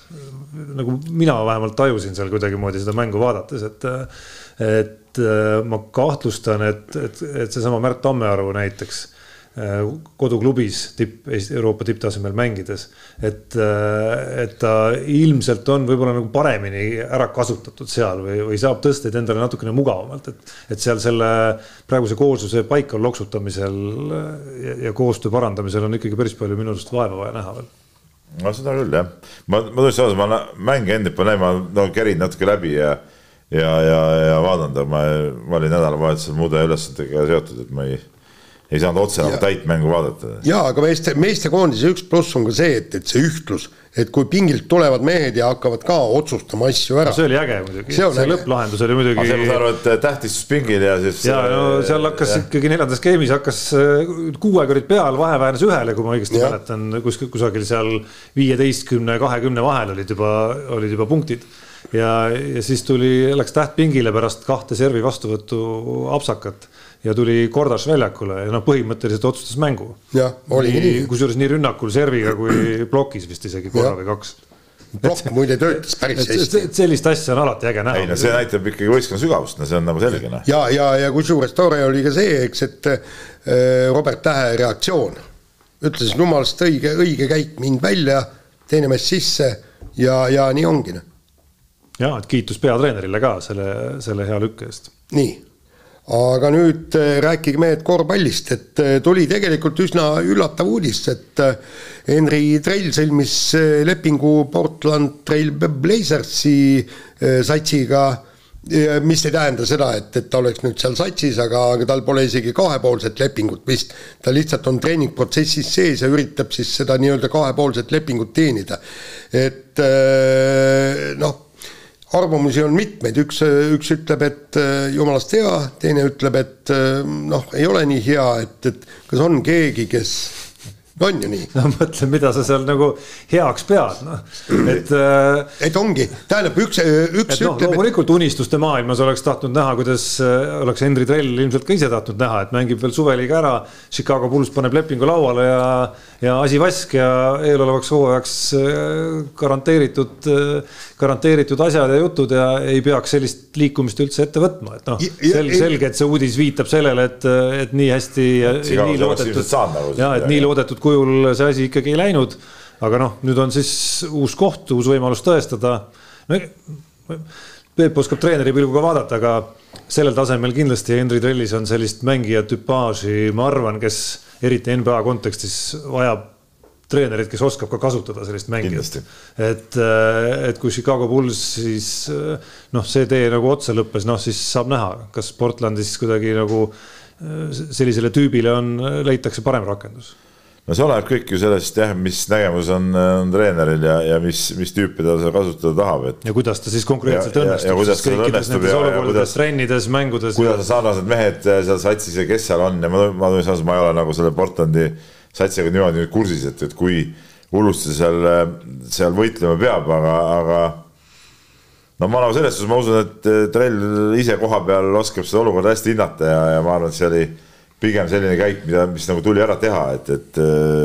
nagu mina vähemalt tajusin seal kuidagimoodi seda mängu vaadates, et, et ma kahtlustan, et, et, et seesama Märt Tammearu näiteks koduklubis tipp, Euroopa tipptasemel mängides. et, äh, et ta ilmselt on võib-olla nagu paremini ära kasutatud seal või, või saab tõsteid endale natukene mugavamalt, et. et seal selle praeguse koosluse paika loksutamisel ja, ja koostöö parandamisel on ikkagi päris palju minu arust vaeva vaja näha veel no seda küll jah, ma, ma tunnistan ausalt, ma mänge endid panen, ma no kerin natuke läbi ja ja, ja, ja vaatan ta, ma, ma olin nädalavahetusel muude ülesannetega seotud, et ma ei ei saanud otse nagu täit mängu vaadata. ja aga meeste, meestekoondise üks pluss on ka see, et, et see ühtlus, et kui pingilt tulevad mehed ja hakkavad ka otsustama asju ära no,. see oli äge muidugi, see, see lõpplahendus oli muidugi. ma saan aru, et tähtistus pingil ja siis. ja no seal hakkas ja. ikkagi neljandas skeemis hakkas äh, kuuega olid peal, vahe vähenes ühele, kui ma õigesti ja. mäletan, kuskil kusagil seal viieteistkümne, kahekümne vahel olid juba, olid juba punktid ja, ja siis tuli, läks täht pingile pärast kahte servi vastuvõttu apsakat ja tuli Kordas väljakule ja noh, põhimõtteliselt otsustas mängu. jah, oligi nii. kusjuures nii rünnakul serviga kui plokis vist isegi korra või kaks. plokk muide töötas päris hästi. sellist asja on alati äge näha. ei no see näitab ikkagi võistkonna sügavust, no see on nagu selge noh. ja, ja, ja kusjuures tore oli ka see, eks, et äh, Robert Tähe reaktsioon ütles jumalast õige, õige käik, mind välja, teine mees sisse ja, ja nii ongi noh. ja, et kiitus peatreenerile ka selle, selle hea lükke eest. nii aga nüüd äh, rääkige mehed korvpallist, et äh, tuli tegelikult üsna üllatav uudis, et äh, Henri Trell sõlmis lepingu Portland Trail Blazersi satsiga, mis ei tähenda seda, et, et ta oleks nüüd seal satsis, aga, aga tal pole isegi kahepoolset lepingut vist. ta lihtsalt on treeningprotsessis sees ja üritab siis seda nii-öelda kahepoolset lepingut teenida. et noh arvamusi on mitmeid, üks, üks ütleb, et äh, jumalast hea, teine ütleb, et äh, noh, ei ole nii hea, et, et kas on keegi, kes [LAUGHS] on ju nii? no mõtle, mida sa seal nagu heaks pead, noh, et. Äh, et ongi, tähendab üks, üks et noh, loomulikult et... unistuste maailmas oleks tahtnud näha, kuidas oleks Henri Trell ilmselt ka ise tahtnud näha, et mängib veel suveliiga ära. Chicago Bulls paneb lepingu lauale ja, ja asi vask ja eelolevaks hooajaks äh, garanteeritud, garanteeritud asjad ja jutud ja ei peaks sellist liikumist üldse ette võtma, et noh, selge, selge, et see uudis viitab sellele, et, et nii hästi. nii loodetud, ja et nii loodetud kujul see asi ikkagi ei läinud. aga noh, nüüd on siis uus koht, uus võimalus tõestada no,. Peep oskab treeneri pilguga vaadata, aga sellel tasemel kindlasti Henri Trellis on sellist mängija tüpaaži, ma arvan, kes eriti NBA kontekstis vajab treenerit, kes oskab ka kasutada sellist mängijat. et, et kui Chicago Bulls siis noh, see tee nagu otsa lõppes, noh siis saab näha, kas Portlandis kuidagi nagu sellisele tüübile on, leitakse parem rakendus no see oleneb kõik ju sellest jah, mis nägemus on, on treeneril ja, ja mis, mis tüüpi ta seda kasutada tahab, et. ja kuidas ta siis konkreetselt õnnestub. ja õnnestub ja, ja kuidas. trennides, mängudes. kuidas on sarnased mehed seal satsis ja kes seal on ja ma, ma tunnistan, ma ei ole nagu selle Portlandi satsiga niimoodi nüüd kursis, et, et kui hullusti seal, seal võitlema peab, aga, aga no ma nagu selles suhtes, ma usun, et Trell ise koha peal oskab seda olukorda hästi hinnata ja, ja ma arvan, et see oli pigem selline käik, mida, mis nagu tuli ära teha, et, et,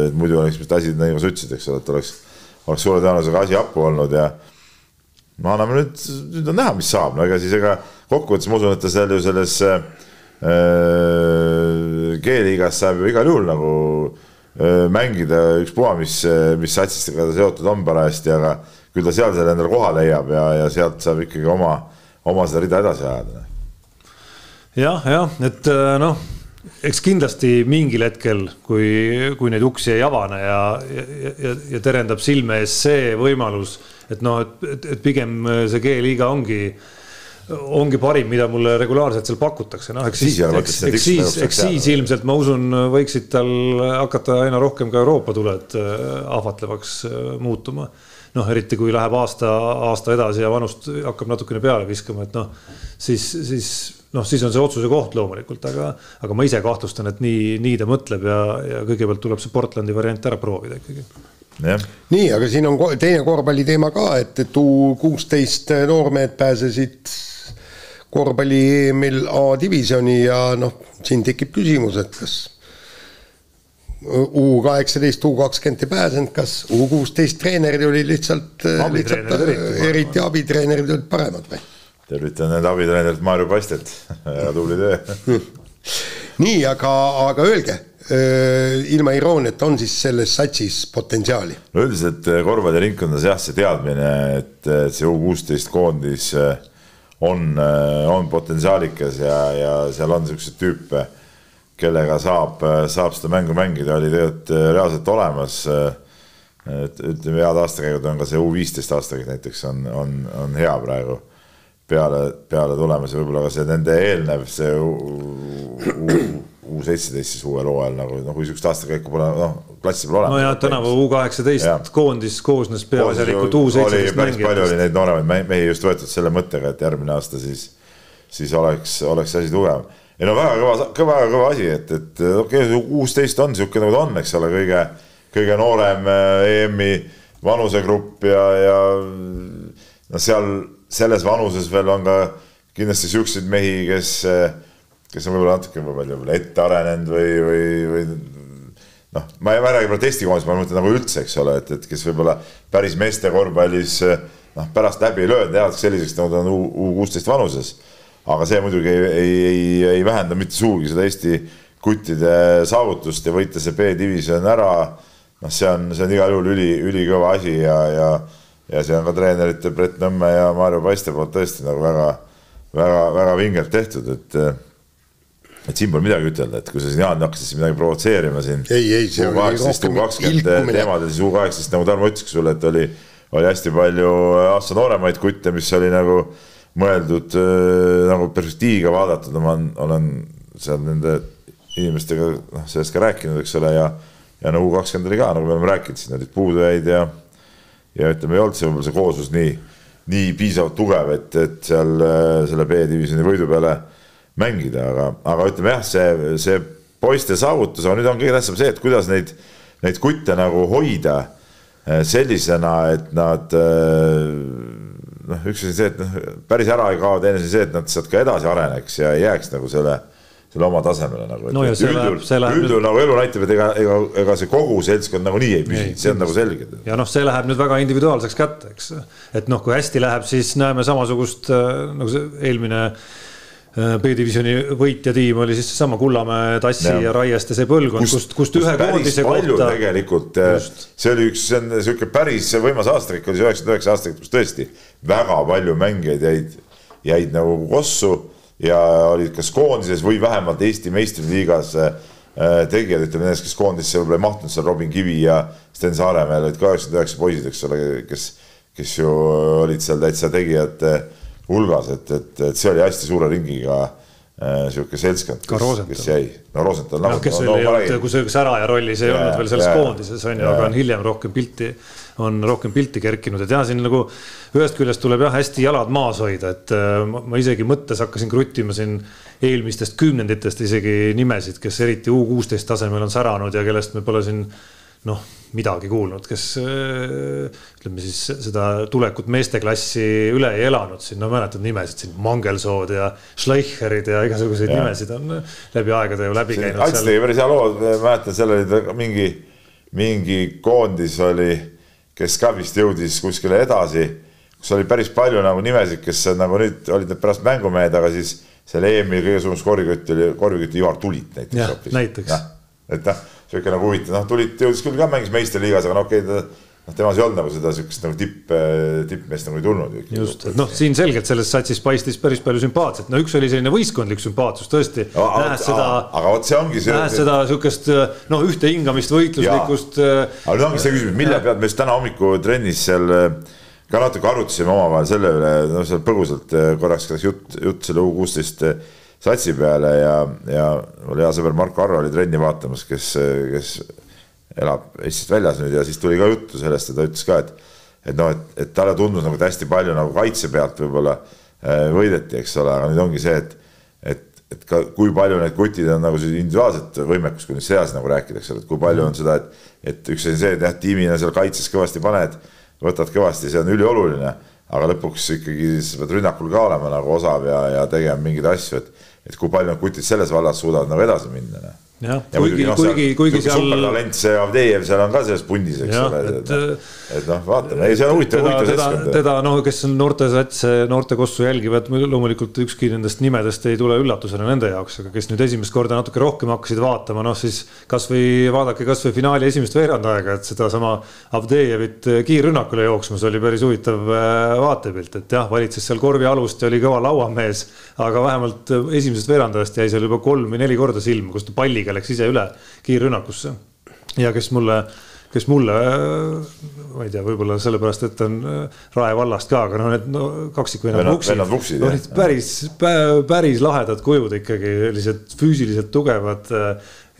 et muidu oleks vist asi nagu sa ütlesid, eks ole, et oleks, oleks suure tõenäosusega asi hapu olnud ja no anname nüüd, nüüd on näha, mis saab, no ega siis ega kokkuvõttes ma usun, et ta seal ju selles äh, G-liigas saab ju igal juhul nagu äh, mängida ükspuha, mis, mis satsistega ta seotud on parajasti, aga küll ta seal selle endale koha leiab ja, ja sealt saab ikkagi oma, oma seda rida edasi ajada. jah, jah, et äh, noh eks kindlasti mingil hetkel, kui, kui neid uksi ei avane ja, ja, ja, ja terendab silme ees see võimalus, et noh, et, et, pigem see G-liiga ongi ongi parim, mida mulle regulaarselt seal pakutakse, noh, eks siis, eks, eks siis, eks siis ilmselt ma usun, võiksid tal hakata aina rohkem ka Euroopa tuled äh, ahvatlevaks äh, muutuma. noh, eriti kui läheb aasta, aasta edasi ja vanust hakkab natukene peale viskama, et noh, siis, siis noh, siis on see otsuse koht loomulikult, aga, aga ma ise kahtlustan, et nii, nii ta mõtleb ja, ja kõigepealt tuleb see Portlandi variant ära proovida ikkagi. nii, aga siin on teine korvpalli teema ka, et, et U kuusteist noormehed pääsesid korvpalli EM-il A-divisjoni ja noh, siin tekib küsimus, et kas U kaheksateist, U kakskümmend ei pääsenud, kas U kuusteist treenerid olid lihtsalt, lihtsalt eriti, eriti abitreenerid olid paremad või? Tervitan nende abitreenerit Maarju Paistet, väga tubli töö [LAUGHS] nii, aga, aga öelge, ilma irooniata, on siis selles satsis potentsiaali? no üldiselt korvpalliringkondades jah, see teadmine, et see U kuusteist koondis on, on potentsiaalikas ja, ja seal on niisuguseid tüüpe, kellega saab, saab seda mängu mängida, oli tegelikult reaalselt olemas. et ütleme, head aastakäigud on ka see U viisteist aastakäik näiteks on, on, on hea praegu peale, peale tulemas ja võib-olla ka see nende eelnev, see U seitseteist siis uuel hooajal nagu noh, kui sihukest aastakäiku pole, noh, klassi pole olemas. no ja tänavu U kaheksateist koondis koosnes peaasjalikult U seitseteist mängijatest. palju oli neid nooremaid mehi just võetud selle mõttega, et järgmine aasta siis, siis oleks, oleks asi tugevam. ei no väga kõva, kõva, kõva asi, et, et okei okay,, kuusteist on sihuke nagu ta on, eks ole, kõige, kõige noorem äh, EM-i vanusegrupp ja, ja no seal selles vanuses veel on ka kindlasti siukseid mehi, kes, kes on võib-olla natuke võib-olla ette arenenud või, või, või noh, ma ei räägi protestikoondis, ma mõtlen nagu üldse, eks ole, et, et kes võib-olla päris meeste korvpallis noh, pärast läbi ei löönud, jäävad selliseks, nagu ta on U kuusteist vanuses. aga see muidugi ei, ei, ei, ei vähenda mitte sugugi seda Eesti kuttide saavutust ja võita see B-divisjon ära. noh, see on, see on igal juhul üli, ülikõva asi ja, ja ja see on ka treenerite Brett Nõmme ja Maarjo Paiste poolt tõesti nagu väga, väga, väga vingelt tehtud, et et siin pole midagi ütelda, et kui sa siin Jaan hakkasid midagi provotseerima siin. ei, ei, see oli ilkumine. teemadel, siis U kaheksateist nagu Tarmo ütleski sulle, et oli, oli hästi palju aasta nooremaid kutte, mis oli nagu mõeldud nagu perspektiiviga vaadatud, ma olen seal nende inimestega noh, sellest ka rääkinud, eks ole, ja ja no U kakskümmend oli ka, nagu me oleme rääkinud, siin olid puudujaid ja ja ütleme, ei olnud see võib-olla see kooslus nii, nii piisavalt tugev, et, et seal äh, selle B-divisjoni võidu peale mängida, aga, aga ütleme jah, see, see poiste saavutus, aga nüüd on kõige tähtsam see, et kuidas neid, neid kutte nagu hoida äh, sellisena, et nad äh, noh, üks asi see, et noh, päris ära ei kao, teine asi see, et nad sealt ka edasi areneks ja ei jääks nagu selle selle oma tasemele nagu. no ja see läheb, see läheb. üldjuhul nagu elu näitab, et ega, ega, ega see kogu seltskond nagunii ei püsi, see on nagu selge. ja noh, see läheb nüüd väga individuaalseks kätte, eks. et noh, kui hästi läheb, siis näeme samasugust äh, nagu see eelmine äh, B-divisjoni võitja tiim oli siis seesama Kullamäe, Tassi ja, ja Raieste see põlvkond, kust, kust ühe koondise kohta. tegelikult, äh, see oli üks, see on sihuke päris võimas aastakäik oli see üheksakümmend üheksa aastakäik, kus tõesti väga palju mängijaid jäid, jäid nagu kossu ja olid kas koondises või vähemalt Eesti meistriliigas äh, tegijad, ütleme nendest, kes koondisse võib-olla ei mahtunud, seal Robin Kivi ja Sten Saaremäe olid ka üheksakümmend üheksa poisid, eks ole, kes, kes ju olid seal täitsa tegijate hulgas, et, et, et see oli hästi suure ringiga äh, sihuke seltskond, kes, kes jäi. no Rosenthal nagu no,. kes no, oli no,, kus säraja rollis ei ja, olnud veel selles ja, koondises on ju, aga on hiljem rohkem pilti on rohkem pilti kerkinud, et jah, siin nagu ühest küljest tuleb jah, hästi jalad maas hoida, et äh, ma isegi mõttes hakkasin kruttima siin eelmistest kümnenditest isegi nimesid, kes eriti U kuusteist tasemel on säranud ja kellest me pole siin noh, midagi kuulnud, kes äh, ütleme siis seda tulekut meesteklassi üle ei elanud siin, no mäletad nimesid siin, Mangelsood ja Schleicherid ja igasuguseid ja. nimesid on läbi aegade ju läbi käinud. Ants tegi päris hea loo, mäletan, seal oli mingi, mingi koondis oli kes ka vist jõudis kuskile edasi, kus oli päris palju nagu nimesid, kes nagu nüüd olid need pärast mängumehed, aga siis selle EM-il kõige suurem korvikütt oli, korvikütt Ivar Tulit näiteks. näiteks. et noh, sihuke nagu huvitav, noh, Tulit jõudis küll ka mängis meistriliigas, aga no okei okay,, ta noh, temas ei olnud nagu seda sihukest nagu tipp, tippmeest nagu ei tulnud. just, et noh, siin selgelt selles satsis paistis päris palju sümpaatset, no üks oli selline võistkondlik sümpaatsus tõesti. nähes seda, aga vot see ongi see. nähes seda sihukest noh, ühte hingamist, võitluslikkust. Äh, aga nüüd ongi see küsimus, mille pealt me just täna hommikutrennis seal äh, ka natuke arutasime omavahel selle üle, no seal põgusalt äh, korraks käis jutt, jutt selle U kuusteist satsi peale ja, ja mul hea sõber Marko Arro oli trenni vaatamas, kes, kes elab Eestist väljas nüüd ja siis tuli ka juttu sellest ja ta ütles ka, et et noh, et, et talle tundus nagu, et hästi palju nagu kaitse pealt võib-olla äh, võideti, eks ole, aga nüüd ongi see, et et, et ka kui palju need kutid on nagu individuaalset võimekust, kui nüüd seas nagu rääkida, eks ole, et kui palju on seda, et et üks asi on see, et jah, tiimina seal kaitses kõvasti paned, võtad kõvasti, see on ülioluline, aga lõpuks ikkagi sa pead rünnakul ka olema nagu osav ja, ja tegema mingeid asju, et et kui palju need kutid selles vallas suudavad nagu edasi minna, noh jah, kuigi, kuigi, kuigi seal. supertalent see Avdejev seal on ka selles pundis, eks ole. et, et noh, vaatame, ei see on huvitav, huvitav seltskond. teda noh, kes on noortesatse, noortekossu jälgivad, loomulikult ükski nendest nimedest ei tule üllatusena nende jaoks, aga kes nüüd esimest korda natuke rohkem hakkasid vaatama, noh siis kasvõi vaadake kasvõi finaali esimest veerand aega, et sedasama Avdejevit kiirrünnakule jooksmas oli päris huvitav äh, vaatepilt, et jah, valitses seal korvi alust ja oli kõva lauamees, aga vähemalt esimesest veerandajast jäi seal juba kolm või neli korda silma, kus ta palliga Belgia läks ise üle kiirrünnakusse ja kes mulle kes mulle, ma ei tea, võib-olla sellepärast, et on Rae vallast ka, aga noh, need no, kaksikvennad vuksid, olid päris, päris lahedad kujud ikkagi, sellised füüsiliselt tugevad,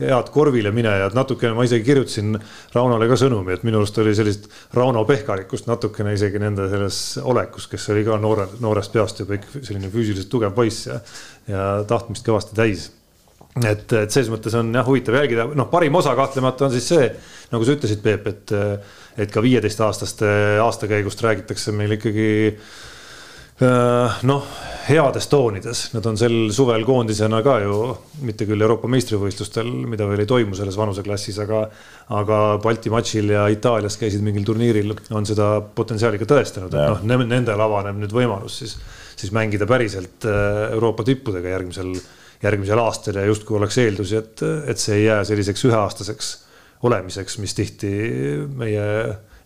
head korvile minejad, natukene ma isegi kirjutasin Raunole ka sõnumi, et minu arust oli sellist Rauno Pehkarikust natukene isegi nende selles olekus, kes oli ka noore, noorest peast juba ikka selline füüsiliselt tugev poiss ja, ja tahtmist kõvasti täis et, et selles mõttes on jah huvitav jälgida, noh, parim osa kahtlemata on siis see, nagu sa ütlesid, Peep, et, et ka viieteistaastaste aastakäigust räägitakse meil ikkagi äh, noh, heades toonides, nad on sel suvel koondisena ka ju, mitte küll Euroopa meistrivõistlustel, mida veel ei toimu selles vanuseklassis, aga, aga Balti matšil ja Itaalias käisid mingil turniiril, on seda potentsiaali ka tõestanud, et noh, nendel avaneb nüüd võimalus siis, siis mängida päriselt äh, Euroopa tippudega järgmisel järgmisel aastal ja justkui oleks eeldusi, et, et see ei jää selliseks üheaastaseks olemiseks, mis tihti meie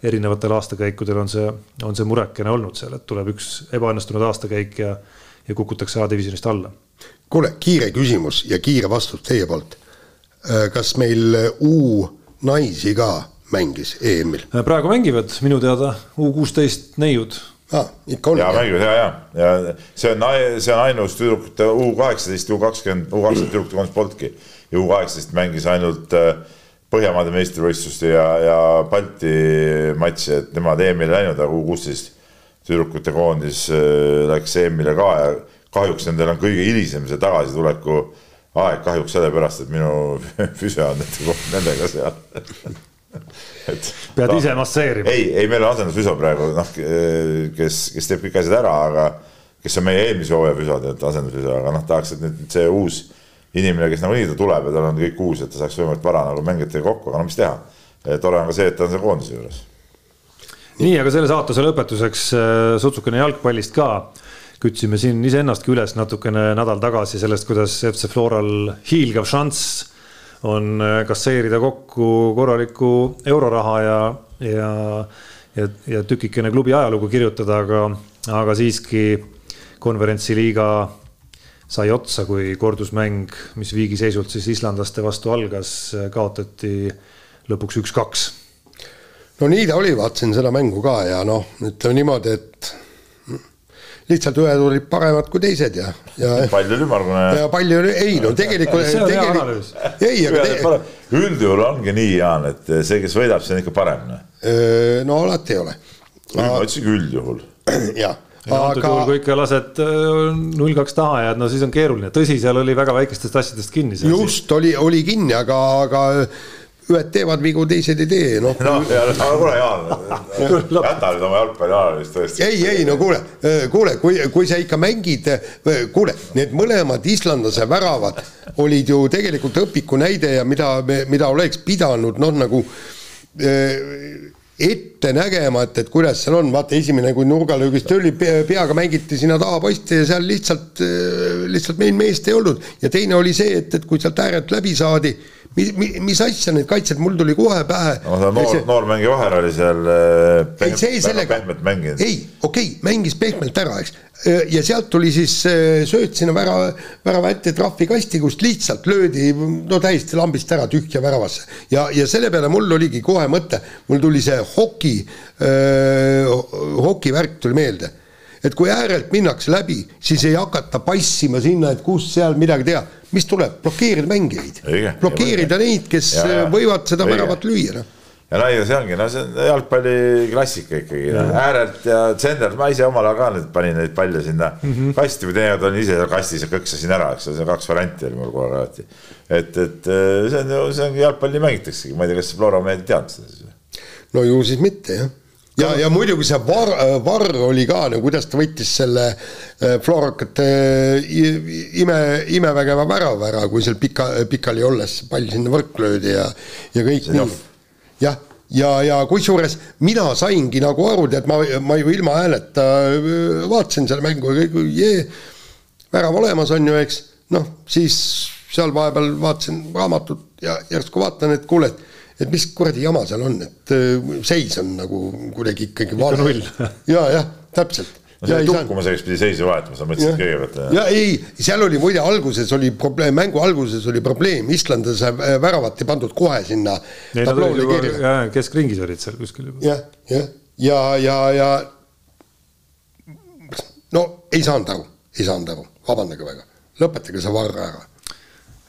erinevatel aastakäikudel on see, on see murekene olnud seal, et tuleb üks ebaõnnestunud aastakäik ja, ja kukutakse A-divisjonist alla. kuule, kiire küsimus ja kiire vastus teie poolt. Äh, kas meil U naisi ka mängis EM-il? praegu mängivad minu teada U kuusteist neiud ah,. ikka on. ja mängivad ja, ja, ja see on, see on ainus tüdrukute U kaheksateist, U kakskümmend, U kakskümmend tüdrukute koondis polnudki. ja U kaheksateist mängis ainult äh, Põhjamaade meistrivõistluste ja, ja Balti matši, et nemad EM-ile läinud, aga U kuusteist tüdrukute koondis äh, läks EM-ile ka ja kahjuks nendel on kõige hilisem see tagasituleku aeg kahjuks sellepärast, et minu [LAUGHS] füsio on nendega seal [LAUGHS] et pead no, ise masseerima. ei, ei, meil on asendusfüso praegu, noh, kes, kes teeb kõik asjad ära, aga kes on meie eelmise hooaja füsod, et asendusfüso, aga noh, tahaks, et nüüd see uus inimene, kes nagunii ta tuleb ja tal on kõik uus, et ta saaks võimalikult vara nagu mängijatega kokku, aga no mis teha. tore on ka see, et ta on seal koondise juures. nii, aga selle saatuse lõpetuseks äh, sutsukene jalgpallist ka kütsime siin iseennastki üles natukene nädal tagasi sellest, kuidas FC Floral hiilgav šanss on äh, kasseerida kokku korralikku euroraha ja, ja, ja, ja tükikene klubi ajalugu kirjutada, aga, aga siiski konverentsiliiga sai otsa, kui kordusmäng, mis viigiseisult siis islandlaste vastu algas, kaotati lõpuks üks-kaks. no nii ta oli, vaatasin seda mängu ka ja noh, ütleme niimoodi, et lihtsalt ühed olid paremad kui teised ja, ja. [LAUGHS] pall oli ümmargune. ja pall oli, ei no tegelikult. see on hea analüüs. ei, aga te.... üldjuhul ongi nii, Jaan, et see, kes võidab, see on ikka parem. Noh. no alati ei ole. ma ütlesingi üldjuhul. [CLEARS THROAT] jah ja antud aga... juhul, kui ikka lased null kaks taha jääd, no siis on keeruline, tõsi, seal oli väga väikestest asjadest kinni. just, oli, oli kinni, aga, aga ühed teevad vigu, teised ei tee, noh. noh, aga kuule, Jaan, [LAUGHS] jäta nüüd oma jalgpallianalüüs tõesti. ei, ei no kuule, kuule, kui, kui sa ikka mängid, kuule, need mõlemad islandlase väravad olid ju tegelikult õpiku näide ja mida, mida oleks pidanud noh, nagu ette nägema, et, et kuidas seal on, vaata esimene, kui nurgalöögist tuli, peaga mängiti sinna taha posti ja seal lihtsalt, lihtsalt meil meest ei olnud. ja teine oli see, et, et kui sealt äärelt läbi saadi mis, mis asja need kaitsjad, mul tuli kohe pähe. no see noor, noormängija Vaher oli seal äh, ei, see sellega, ei, okei okay,, mängis pehmelt ära, eks. Äh, ja sealt tuli siis äh, sööt sinna värava, värava ette trahvikasti, kust lihtsalt löödi no täiesti lambist ära tühja väravasse. ja, ja selle peale mul oligi kohe mõte, mul tuli see hoki, hokivärk tuli meelde et kui äärelt minnakse läbi, siis ei hakata passima sinna, et kus seal midagi teha. mis tuleb, blokeerida mängijaid, blokeerida neid, kes ja, ja, võivad seda väravat lüüa, noh ja no ja see ongi, no see on jalgpalli klassika ikkagi no., äärelt ja tsender, ma ise omal ajal ka nüüd panin neid palle sinna mm -hmm. kasti või teinekord olin ise seal kastis ja kõksasin ära, eks ole, see on kaks varianti oli mul aeg alati. et, et äh, see on ju, see ongi jalgpalli mängitaksegi, ma ei tea, kas Flora mehed ei teadnud seda siis? no ju siis mitte jah ja, ja muidugi see Varr, Varr oli ka, no kuidas ta võttis selle äh, Florokate ime, imevägeva värava ära, kui seal pika, pikali olles pall sinna võrku löödi ja, ja kõik nii. jah, ja, ja kusjuures mina saingi nagu aru, tead, ma, ma ju ilma hääleta äh, vaatasin selle mängu ja kõik, jee, värav olemas on ju, eks, noh, siis seal vahepeal vaatasin raamatut ja järsku vaatan, et kuule, et et mis kuradi jama seal on, et äh, seis on nagu kuidagi ikkagi vale. null. [LAUGHS] ja, jah, täpselt. no see tukkumiseks pidi seisu vahetama, sa mõtlesid kõigepealt. ja ei, seal oli muide alguses oli probleem, mängu alguses oli probleem, islandlase väravat ei pandud kohe sinna. keskringis olid seal kuskil juba. jah, jah, ja, ja, ja, ja no ei saanud aru, ei saanud aru, vabandage väga, lõpetage see varra ära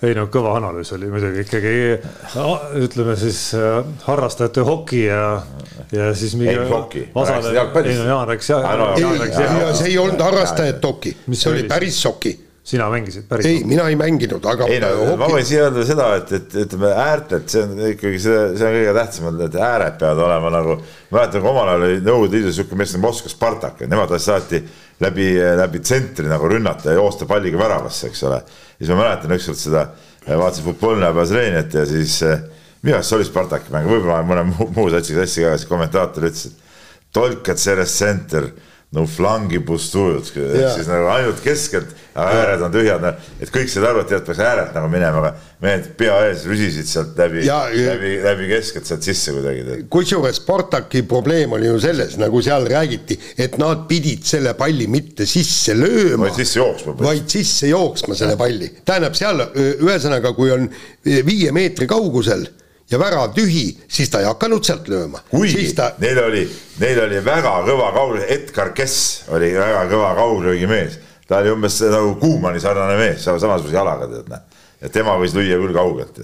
ei no kõva analüüs oli muidugi ikkagi ütleme siis äh, harrastajate hoki ja, ja siis mingi. ei hoki, rääkisid jalgpallist. ei no Jaan rääkis jah. ei, see ei olnud harrastajate hoki, see oli päris hoki sina mängisid päris? ei, mina ei mänginud, aga. ei no hoki... ma võin siia öelda seda, et, et ütleme äärtelt, see on ikkagi see, see on kõige tähtsam, et ääred peavad olema nagu. mäletan, kui omal ajal oli Nõukogude Liidus sihuke mees nagu Moskva Spartak, nemad tahtsid alati läbi, läbi tsentri nagu rünnata ja joosta palliga väravasse, eks ole. Siis ma mäletan ükskord seda, vaatasin Futbolnõu Bazreenet ja siis minu arust see oli Spartaki mäng, võib-olla mõne muu, muu satsiga sassi ka, siis kommentaator ütles, et tolkad selles center no flangi pustujud, ehk siis nagu ainult keskelt, ääred on tühjad, et kõik said aru, et tead, peaks äärelt nagu minema, aga mehed pea ees rüsisid sealt läbi, läbi, läbi keskelt sealt sisse kuidagi. kusjuures Spartaki probleem oli ju selles, nagu seal räägiti, et nad pidid selle palli mitte sisse lööma, vaid sisse jooksma, vaid sisse jooksma selle palli. tähendab, seal ühesõnaga, kui on viie meetri kaugusel ja värav tühi, siis ta ei hakanud sealt lööma. kuigi ta... neil oli, neil oli väga kõva kaug-, Edgar Kess oli väga kõva kauglöögimees. ta oli umbes nagu Kuumani sarnane mees, samasuguse jalaga tead näe. ja tema võis lüüa küll kaugelt.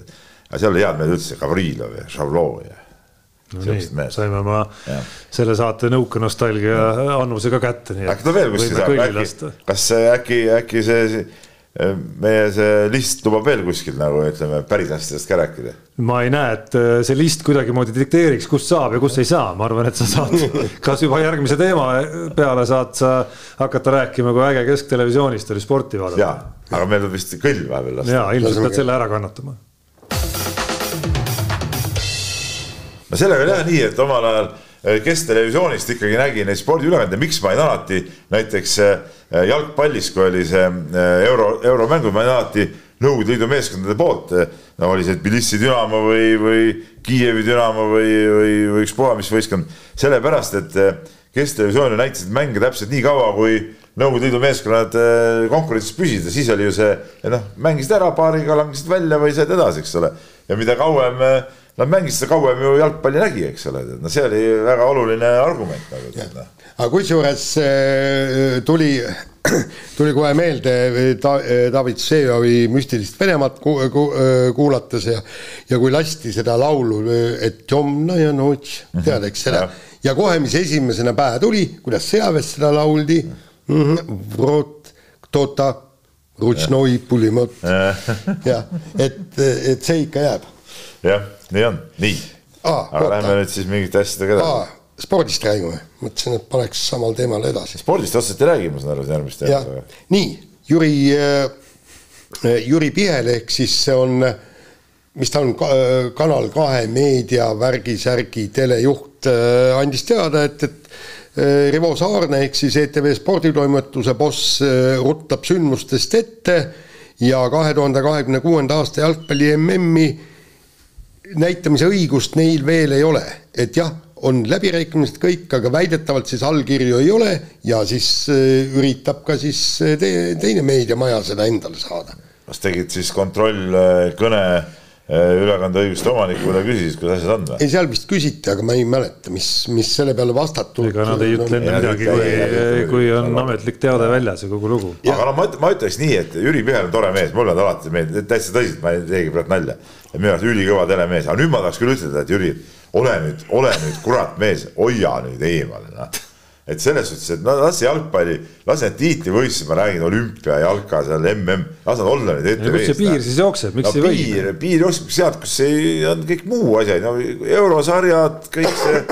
aga seal oli head mehed üldse, Gavrilov ja Šavlov ja no nii, saime oma ja. selle saate nõukanostalgia annuse ka kätte. äkki ta veel kuskil saab, äkki, kas äkki, äkki see meie see list lubab veel kuskil nagu ütleme, päris asjadest ka rääkida. ma ei näe, et äh, see list kuidagimoodi dikteeriks, kust saab ja kust ei saa, ma arvan, et sa saad, [LAUGHS] kas juba järgmise teema peale saad sa hakata rääkima, kui äge kesktelevisioonist oli sporti vaadata. jaa, aga meil tuleb vist kõll vahepeal lasta. jaa, ilmselt pead selle ära kannatama. no sellega oli jah nii, et omal ajal äh, kesktelevisioonist ikkagi nägi neid spordiülekandeid, miks ma olin alati näiteks äh, Äh, jalgpallis, kui oli see äh, euro, euromängud, ma olin alati Nõukogude Liidu meeskondade poolt. no oli see Tbilisi Dünamo või, või Kiievi Dünamo või, või, või ükspuha mis võistkond. sellepärast, et äh, kesktelevisioonil näitasid mänge täpselt nii kaua, kui Nõukogude Liidu meeskonnad konkurentsis püsisid ja siis oli ju see, noh, mängisid ära paariga, langesid välja või said edasi, eks ole. ja mida kauem nad mängisid, seda kauem ju jalgpalli nägi, eks ole, no see oli väga oluline argument nagu tead noh. Aga kusjuures äh, tuli, [CLEARS THROAT] tuli kohe meelde ta, David Vsejovi müstilist Venemaad ku, ku, äh, kuulates ja ja kui lasti seda laulu, et Jomna ja Notš, mhm. tead, eks seda, ja kohe, mis esimesena pähe tuli, kuidas sõjaväes seda lauldi mm, -hmm, vrot, tota, rutšnoi pulimot, jah, et, et see ikka jääb. jah, nii on, nii. aga lähme nüüd siis mingite asjadega edasi spordist räägime, mõtlesin, et paneks samal teemal edasi. spordist otseselt ei räägi, ma saan aru, järgmist teemat. nii, Jüri äh,, Jüri Pihel ehk siis see on, mis ta on ka,, äh, Kanal kahe meediavärgi-särgi telejuht äh, andis teada, et, et äh, Rivo Saarne ehk siis ETV sporditoimetuse boss äh, ruttab sündmustest ette ja kahe tuhande kahekümne kuuenda aasta jalgpalli MM-i näitamise õigust neil veel ei ole, et jah on läbirääkimised kõik, aga väidetavalt siis allkirju ei ole ja siis äh, üritab ka siis äh, te, teine meediamaja seda endale saada. kas tegid siis kontrollkõne äh, ülekandeõiguste omanikule, küsisid, kuidas asjad on või? ei, seal vist küsiti, aga ma ei mäleta, mis, mis selle peale vastatud. ega nad ei ütle enne midagi, kui, kui on ametlik teade väljas ja kogu lugu. aga no ma, ma ütleks nii, et Jüri Pihel on tore mees, mulle on alati meeldinud, täitsa tõsiselt, ma ei teegi praegu nalja. Minu arust ülikõva telemees, aga nüüd ma tahaks küll ütelda, et Jüri ole nüüd, ole nüüd kurat mees, hoia nüüd eemale, noh. et selles suhtes, et no las see jalgpalli, las need tiitlivõistlused, ma räägin olümpia, jalka seal mm, las nad olla nüüd ette. kus see piir siis jookseb, miks no, ei või? piir, piir jookseb sealt, kus ei, on kõik muu asjad, no eurosarjad, kõik see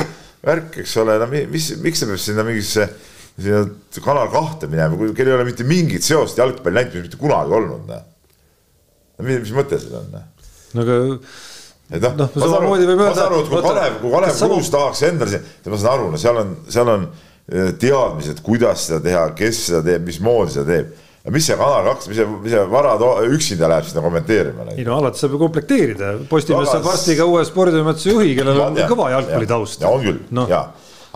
värk, eks ole, no mis, miks ta peab sinna mingisse sinna Kanal kahte minema, kui kellel ei ole mitte mingit seost jalgpalli näitamisega mitte kunagi olnud, noh. mis, mis mõte seal on? noh? No aga et noh no, no, ma saan aru, ma saan aru, et kui Kalev, kui Kalev Kruus sama... tahaks endale, ma saan aru, no seal on, seal on eh, teadmised, kuidas seda teha, kes seda teeb, mismoodi seda teeb mis see Kanal kaks, mis see, mis see Vara üksinda läheb sinna kommenteerima? ei no alati saab ju komplekteerida, Postimees saab varsti ka uue sporditoimetuse juhi, kellel on kõva jalgpallitaust. on küll no., jaa,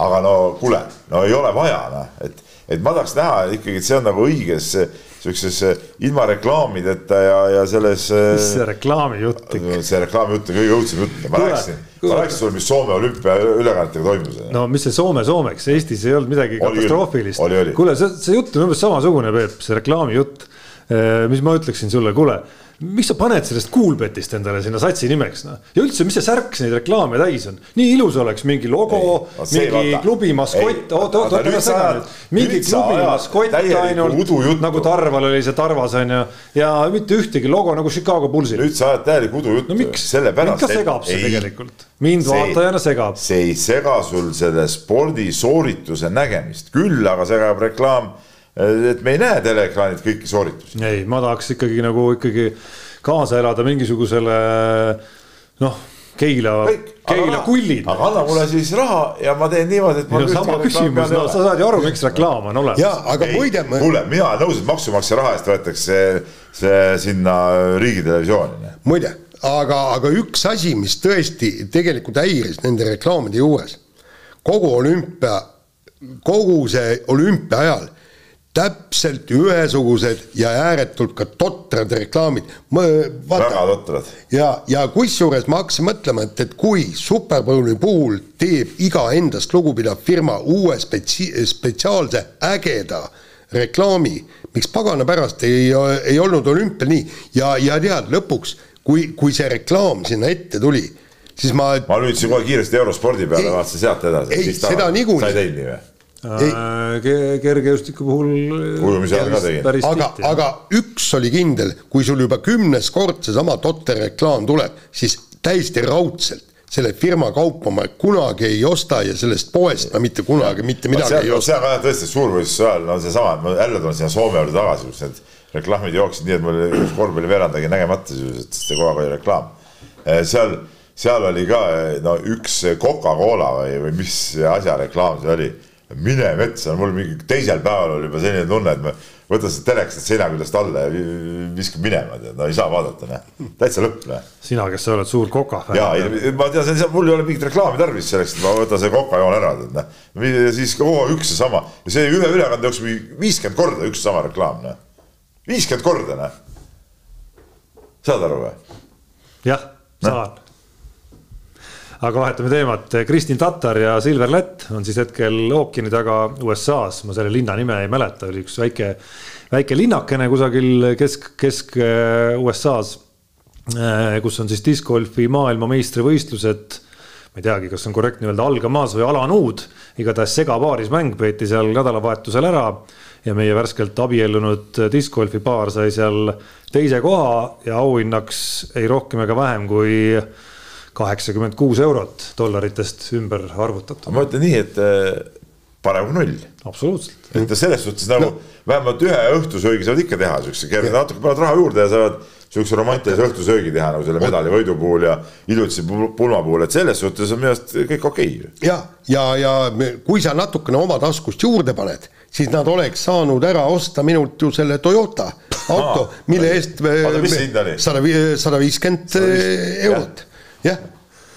aga no kuule, no ei ole vaja, noh, et, et ma tahaks näha ikkagi, et see on nagu õiges siukses eh, ilma reklaamideta ja, ja selles. Eh, mis see reklaamijutt ikka? see reklaamijutt on kõige õudsem jutt, ma rääkisin, ma rääkisin sulle, mis Soome olümpiaülekannetega toimus. no mis see Soome Soomeks, Eestis ei olnud midagi oli katastroofilist. kuule, see, see jutt on umbes samasugune, Peep, see reklaamijutt. Eh, mis ma ütleksin sulle, kuule miks sa paned sellest Coolbetist endale sinna satsi nimeks, noh. ja üldse, mis see särk neid reklaame täis on, nii ilus oleks mingi logo, mingi vaata. klubi maskott, oot, oot, oot, ära sega nüüd. mingi klubi maskott ainult, nagu Tarval oli see Tarvas on ju, ja mitte ühtegi logo nagu Chicago Bullsil. nüüd sa ajad täielikku udujuttu no,. mind ka segab see ei, tegelikult, mind see, vaatajana segab. see ei sega sul selle spordisoorituse nägemist, küll aga segab reklaam et me ei näe teleekraanilt kõiki sooritusi. ei, ma tahaks ikkagi nagu ikkagi kaasa elada mingisugusele noh, Keila, Keila kullid. aga anna mulle siis raha ja ma teen niimoodi, et. no sama küsimus, no sa saad ju aru, miks reklaam on olemas. ja, aga muide. kuule, mina olen nõus, et maksumaksja raha eest võetakse see sinna riigitelevisiooni. muide, aga, aga üks asi, mis tõesti tegelikult häiris nende reklaamide juures, kogu olümpia, kogu see olümpia ajal täpselt ühesugused ja ääretult ka totrad reklaamid. väga totrad. ja, ja kusjuures ma hakkasin mõtlema, et, et kui Superbowli puhul teeb iga endast lugupidav firma uue spetsi-, spetsiaalse ägeda reklaami, miks pagana pärast ei, ei olnud olümpial nii ja, ja tead, lõpuks, kui, kui see reklaam sinna ette tuli, siis ma. ma lülitasin kohe kiiresti eurospordi peale, vaatasin sealt edasi. ei, seda niikuinii. sa ei teinud nii või? Äh, kergejõustiku puhul. ujumise ajal ka tegin. aga, aga üks oli kindel, kui sul juba kümnes kord seesama totter reklaam tuleb, siis täiesti raudselt selle firma kaupa ma kunagi ei osta ja sellest poest ma mitte kunagi mitte midagi seal, ei osta. see on ka jah tõesti suurvõistluse ajal, no seesama, ma jälle tulen sinna Soome juurde tagasi, kus need reklaamid jooksid nii, et mul üks korvpalliveerand jäi nägemata sisuliselt, sest kogu aeg oli reklaam. Eh, seal, seal oli ka no üks Coca-Cola või, või mis asja reklaam see oli mine metsa, mul mingi teisel päeval oli juba selline tunne, et ma võtan seda telekast seina küljest alla ja viskan minema, tead, no ei saa vaadata, noh, täitsa lõpp, noh. sina, kes sa oled suur Coca fänn. ja, ma tean, mul ei ole mingit reklaami tarvis selleks, et ma võtan selle Coca joon ära, tead, noh. ja siis kogu aeg üks ja sama ja see ühe ülekande jooksul mingi viiskümmend korda üks sama reklaam, noh. viiskümmend korda, noh. saad aru või? jah, saan aga vahetame teemat, Kristin Tatar ja Silver Lätt on siis hetkel ookeani taga USA-s, ma selle linna nime ei mäleta, oli üks väike, väike linnakene kusagil kesk, kesk äh, USA-s, äh, kus on siis discgolfi maailmameistrivõistlused. Ma ei teagi, kas on korrektne öelda algamas või alanud, igatahes segapaarismäng peeti seal nädalavahetusel ära ja meie värskelt abiellunud discgolfi paar sai seal teise koha ja auhinnaks ei rohkem ega vähem kui kaheksakümmend kuus eurot dollaritest ümber arvutatud. ma ütlen nii, et eh, parem kui null. absoluutselt. et selles suhtes nagu no. vähemalt ühe õhtusöögi saavad ikka teha, siukse natuke panevad raha juurde ja saavad siukse romantilise õhtusöögi teha nagu selle medalivõidu puhul ja ilusti pulma puhul, et selles suhtes on minu arust kõik okei okay.. ja, ja, ja kui sa natukene oma taskust juurde paned, siis nad oleks saanud ära osta minult ju selle Toyota auto, mille eest sada viiskümmend eurot jah,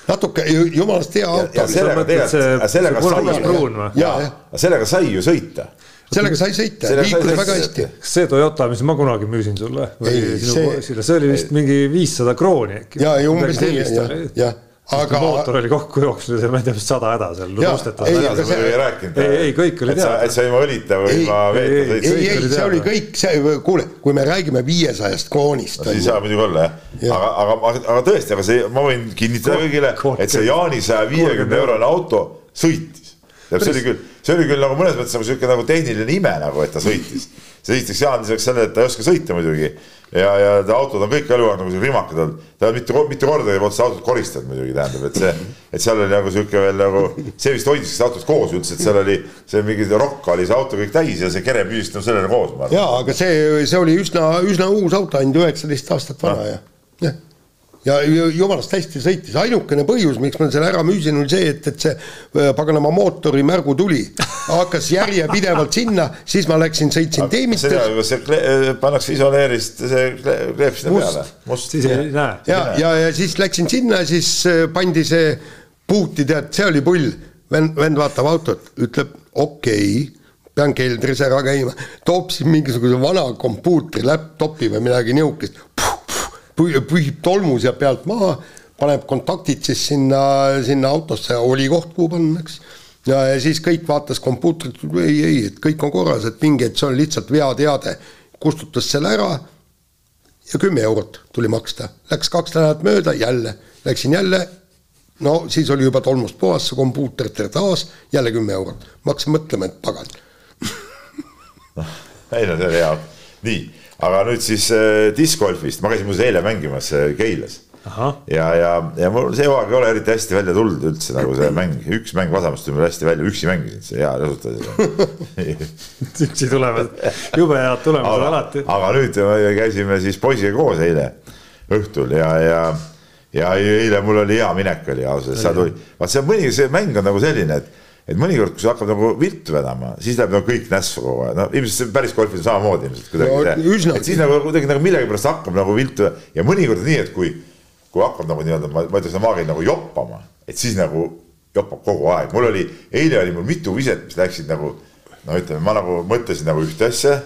natuke jumalast hea auto. sellega tegelikult, sellega sai, sellega sai ju sõita. Sellega sai sõita, liikus väga hästi. kas see Toyota, mis ma kunagi müüsin sulle? See... see oli vist mingi viissada krooni äkki. ja, ja umbes nii, jah, jah aga. mootor oli kokku jooksnud ja ma ei tea, vist sada häda seal ei, aga see. ei rääkinud. ei, ei kõik oli teada. et sa ilma õlita või ilma veeta sõitsid. ei, ei, see oli kõik, see, kuule, kui me räägime viiesajast kroonist. siis saab muidugi olla jah ja., aga, aga, aga tõesti, aga see, ma võin kinnitada kõigile, et see Jaani saja viiekümne eurone auto sõitis. see oli küll, see oli küll nagu mõnes mõttes nagu sihuke nagu tehniline ime nagu, et ta sõitis. [LAUGHS] see esiteks Jaan lisaks sellele, et ta ei oska sõita muidugi ja, ja autod on kõik eluaeg nagu rimakad olnud. ta on mitu, mitu korda juba otsa autot koristanud muidugi tähendab, et see, et seal oli nagu sihuke veel nagu, see vist hoidis seda autot koos üldse, et seal oli see mingi rokk oli see auto kõik täis ja see kere püsis nagu sellele koos. ja, aga see, see oli üsna, üsna uus auto, ainult üheksateist aastat vana ja, jah ja jumalast hästi sõitis, ainukene põhjus, miks ma selle ära müüsin, oli see, et, et see äh, paganama mootori märgutuli [LAUGHS] hakkas järjepidevalt sinna, siis ma läksin, sõitsin teemistel. see äh, pannakse isoleerist, see kleep sinna peale. must, siis ei näe. ja, ja, ja siis läksin sinna, siis äh, pandi see puuti, tead, see oli pull. vend, vend vaatab autot, ütleb okei okay pean keldris ära käima, toob siis mingisuguse vana kompuutri, laptopi või midagi niisugust pühib tolmu sealt pealt maha, paneb kontaktid siis sinna, sinna autosse, oli koht, kuhu panna, eks. ja, ja siis kõik vaatas kompuutrit, ei, ei, et kõik on korras, et mingi, et see on lihtsalt veateade. kustutas selle ära ja kümme eurot tuli maksta. Läks kaks nädalat mööda, jälle, läksin jälle, no siis oli juba tolmust puhas see kompuuter taas, jälle kümme eurot. ma hakkasin mõtlema, et pagan [LAUGHS] ei no see oli hea, nii aga nüüd siis äh, discgolfist, ma käisin muuseas eile mängimas äh, Keilas. ja, ja, ja mul see hooaeg ei ole eriti hästi välja tulnud üldse nagu see mäng, üks mäng Vasamast tuli mul hästi välja, üksi mängisin, see hea resultaat [LAUGHS] üksi tulevad, jube head tulemused alati. aga nüüd käisime siis poisiga koos eile õhtul ja, ja ja eile mul oli hea minek oli ausalt öeldes, seal tuli, vaat see mõni, see mäng on nagu selline, et et mõnikord, kui sa hakkad nagu viltu vedama, siis läheb nagu kõik nässu kogu aeg, no ilmselt see päris golfis on samamoodi ilmselt kuidagi no,. et siis nagu kuidagi nagu millegipärast hakkab nagu viltu ja mõnikord nii, et kui, kui hakkab nagu nii-öelda, ma, ütleks, maakeeli nagu joppama, et siis nagu joppab kogu aeg, mul oli, eile oli mul mitu viset, mis läksid nagu no ütleme, ma nagu mõtlesin nagu ühte asja,